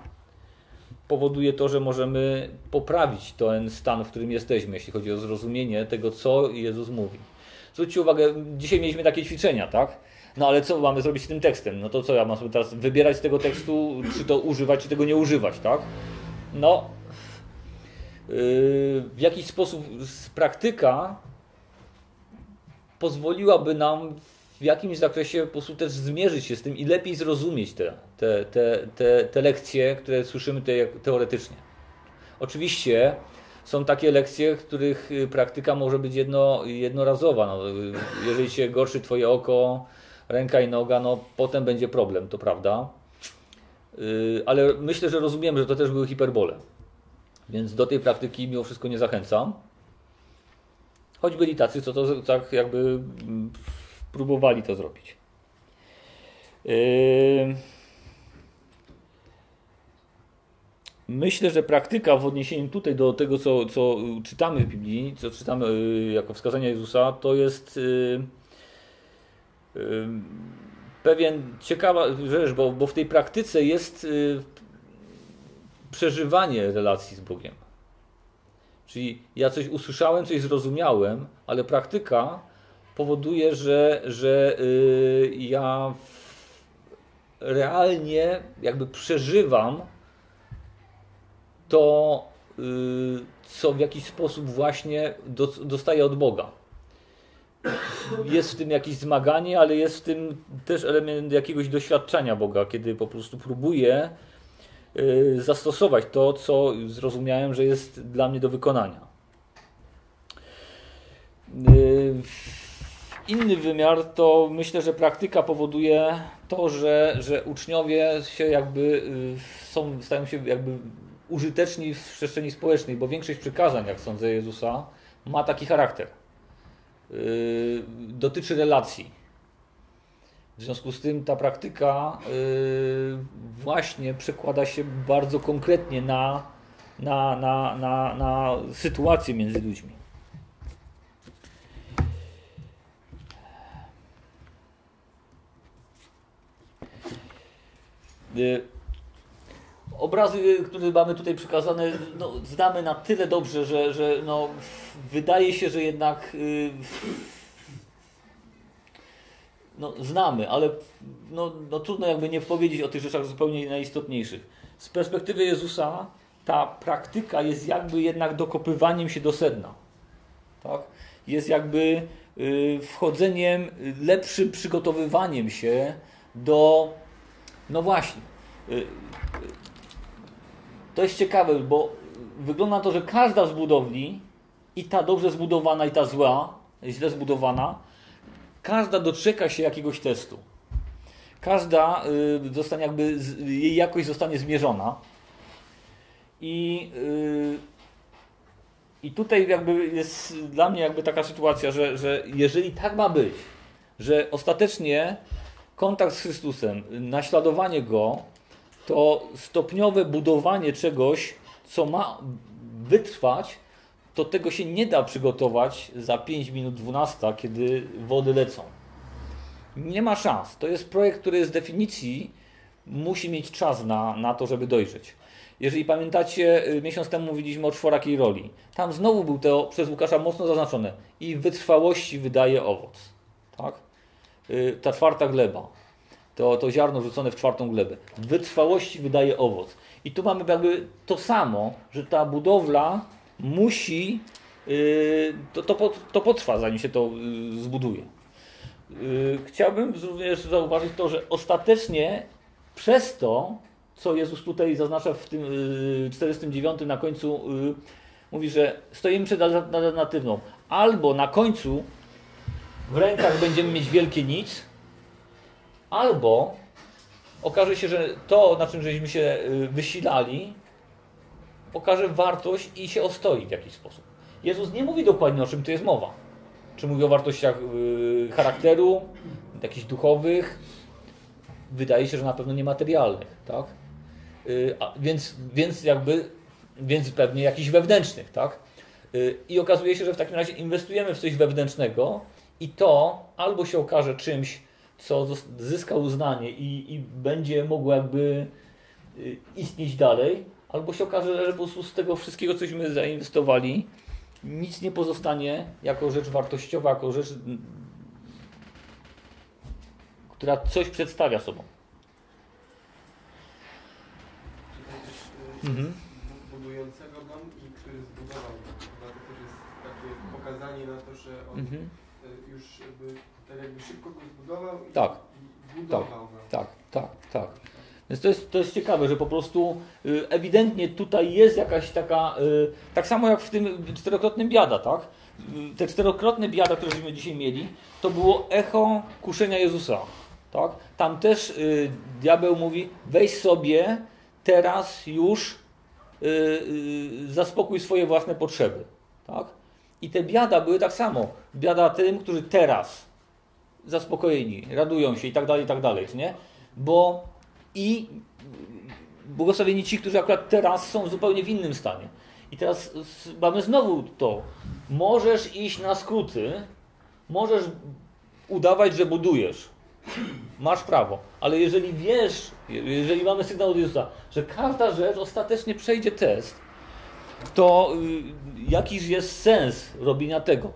powoduje to, że możemy poprawić ten stan, w którym jesteśmy, jeśli chodzi o zrozumienie tego, co Jezus mówi. Zwróćcie uwagę, dzisiaj mieliśmy takie ćwiczenia, tak? No ale co mamy zrobić z tym tekstem? No to co, ja mam sobie teraz wybierać z tego tekstu, czy to używać, czy tego nie używać, tak? No, yy, w jakiś sposób praktyka pozwoliłaby nam w jakimś zakresie po prostu też zmierzyć się z tym i lepiej zrozumieć te, te, te, te, te lekcje, które słyszymy te, teoretycznie. Oczywiście są takie lekcje, których y, praktyka może być jedno, jednorazowa. No, jeżeli się gorszy Twoje oko, ręka i noga, no potem będzie problem, to prawda. Yy, ale myślę, że rozumiem, że to też były hiperbole. Więc do tej praktyki mimo wszystko nie zachęcam. Choć byli tacy, co to tak jakby mm, próbowali to zrobić. Myślę, że praktyka w odniesieniu tutaj do tego, co, co czytamy w Biblii, co czytamy yy, jako wskazania Jezusa, to jest yy, pewien ciekawa rzecz, bo, bo w tej praktyce jest yy, przeżywanie relacji z Bogiem. Czyli ja coś usłyszałem, coś zrozumiałem, ale praktyka powoduje, że, że yy, ja realnie jakby przeżywam to, yy, co w jakiś sposób właśnie do, dostaję od Boga. Jest w tym jakieś zmaganie, ale jest w tym też element jakiegoś doświadczenia Boga, kiedy po prostu próbuję yy, zastosować to, co zrozumiałem, że jest dla mnie do wykonania. Inny wymiar to myślę, że praktyka powoduje to, że, że uczniowie się jakby y, są, stają się jakby użyteczni w przestrzeni społecznej, bo większość przykazań, jak sądzę, Jezusa ma taki charakter. Yy, dotyczy relacji. W związku z tym ta praktyka yy, właśnie przekłada się bardzo konkretnie na, na, na, na, na sytuację między ludźmi. Obrazy, które mamy tutaj przekazane, no, znamy na tyle dobrze, że, że no, wydaje się, że jednak y, no, znamy, ale no, no, trudno jakby nie powiedzieć o tych rzeczach zupełnie najistotniejszych. Z perspektywy Jezusa ta praktyka jest jakby jednak dokopywaniem się do sedna. Tak? Jest jakby y, wchodzeniem, lepszym przygotowywaniem się do no właśnie. Y, y, to jest ciekawe, bo wygląda na to, że każda z budowli, i ta dobrze zbudowana, i ta zła, źle zbudowana, każda doczeka się jakiegoś testu. Każda y, zostanie jakby, jej jakość zostanie zmierzona. I, I tutaj jakby jest dla mnie jakby taka sytuacja, że, że jeżeli tak ma być, że ostatecznie kontakt z Chrystusem, naśladowanie Go, to stopniowe budowanie czegoś, co ma wytrwać, to tego się nie da przygotować za 5 minut 12, kiedy wody lecą. Nie ma szans. To jest projekt, który z definicji musi mieć czas na, na to, żeby dojrzeć. Jeżeli pamiętacie, y, miesiąc temu mówiliśmy o czworakiej roli. Tam znowu był to przez Łukasza mocno zaznaczone. I wytrwałości wydaje owoc. Tak? Y, Ta czwarta gleba. To, to ziarno rzucone w czwartą glebę. Wytrwałości wydaje owoc. I tu mamy jakby to samo, że ta budowla musi, yy, to, to, to potrwa, zanim się to yy, zbuduje. Chciałbym również zauważyć to, że ostatecznie przez to, co Jezus tutaj zaznacza w tym yy, 49 na końcu, mówi, że stoimy przed al- alternatywą. Albo na końcu w rękach będziemy mieć wielkie nic, albo okaże się, że to, na czym żeśmy się yy, wysilali, pokaże wartość i się ostoi w jakiś sposób. Jezus nie mówi dokładnie o czym tu jest mowa. Czy mówi o wartościach yy, charakteru, jakichś duchowych, wydaje się, że na pewno niematerialnych, tak? A, więc, więc jakby, więc pewnie jakichś wewnętrznych, tak? I okazuje się, że w takim razie inwestujemy w coś wewnętrznego i to albo się okaże czymś, co zyska uznanie i, i będzie mogło jakby yy, istnieć dalej, albo się okaże, że po prostu z tego wszystkiego, cośmy zainwestowali, nic nie pozostanie jako rzecz wartościowa, jako rzecz, która coś przedstawia sobą. Y, Mhm. bu- budującego dom i który zbudował. To też jest takie pokazanie na to, że on Mhm. y, już jakby, tak jakby szybko go zbudował i, Tak. budował go. Tak, tak, tak. Więc to jest, to jest ciekawe, że po prostu y, ewidentnie tutaj jest jakaś taka, y, tak samo jak w tym czterokrotnym biada, tak? Y, Te czterokrotne biada, które żeśmy dzisiaj mieli, to było echo kuszenia Jezusa, tak? Tam też diabeł mówi, weź sobie teraz już zaspokój swoje własne potrzeby, tak? I te biada były tak samo. Biada tym, którzy teraz zaspokojeni, radują się i tak dalej, i tak dalej, nie? Bo i błogosławieni ci, którzy akurat teraz są zupełnie w innym stanie. I teraz mamy znowu to. Możesz iść na skróty, możesz udawać, że budujesz. Masz prawo. Ale jeżeli wiesz, jeżeli mamy sygnał od Jezusa, że każda rzecz ostatecznie przejdzie test, to y, jakiż jest sens robienia tego?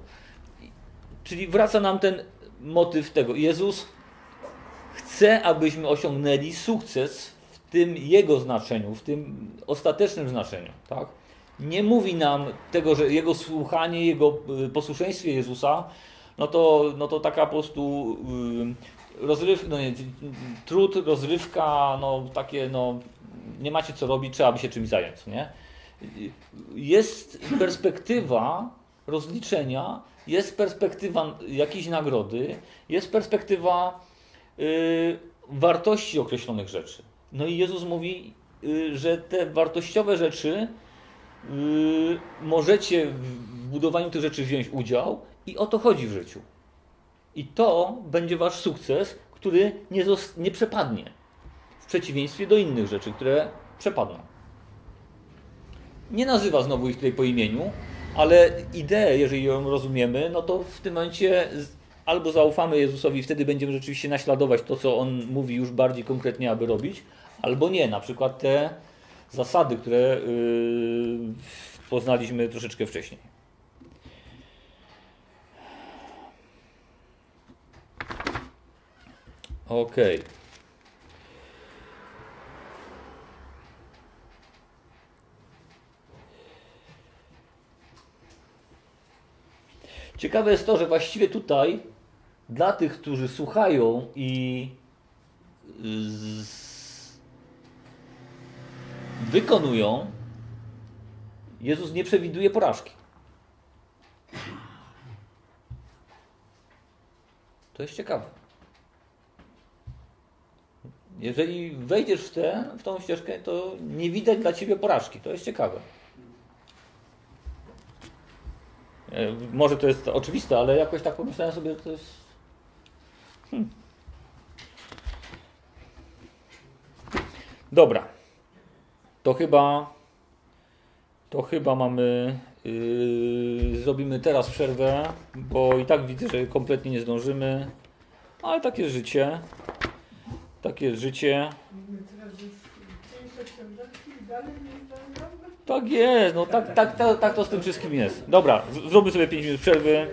Czyli wraca nam ten motyw tego. Jezus chce, abyśmy osiągnęli sukces w tym jego znaczeniu, w tym ostatecznym znaczeniu. Tak? Nie mówi nam tego, że jego słuchanie, jego y, posłuszeństwie Jezusa, no to, no to taka po prostu y, rozryw, no nie, trud, rozrywka, no takie, no nie macie co robić, trzeba by się czymś zająć, nie? Jest perspektywa rozliczenia, jest perspektywa jakiejś nagrody, jest perspektywa y, wartości określonych rzeczy. No i Jezus mówi, y, że te wartościowe rzeczy y, możecie w budowaniu tych rzeczy wziąć udział i o to chodzi w życiu. I to będzie wasz sukces, który nie, nie przepadnie. W przeciwieństwie do innych rzeczy, które przepadną. Nie nazywa znowu ich tutaj po imieniu, ale ideę, jeżeli ją rozumiemy, no to w tym momencie albo zaufamy Jezusowi, wtedy będziemy rzeczywiście naśladować to, co On mówi już bardziej konkretnie, aby robić, albo nie. Na przykład te zasady, które yy, poznaliśmy troszeczkę wcześniej. Okej. Ciekawe jest to, że właściwie tutaj dla tych, którzy słuchają i wykonują, Jezus nie przewiduje porażki. To jest ciekawe. Jeżeli wejdziesz w, tę, w tą ścieżkę, to nie widać dla ciebie porażki. To jest ciekawe. E, Może to jest oczywiste, ale jakoś tak pomyślałem sobie, że to jest. Hmm. Dobra. To chyba. To chyba mamy. Yy, zrobimy teraz przerwę, bo i tak widzę, że kompletnie nie zdążymy. Ale takie życie. Takie życie. Dalej nie. Tak jest, no tak, tak, tak, tak to z tym wszystkim jest. Dobra, zróbmy sobie 5 minut przerwy.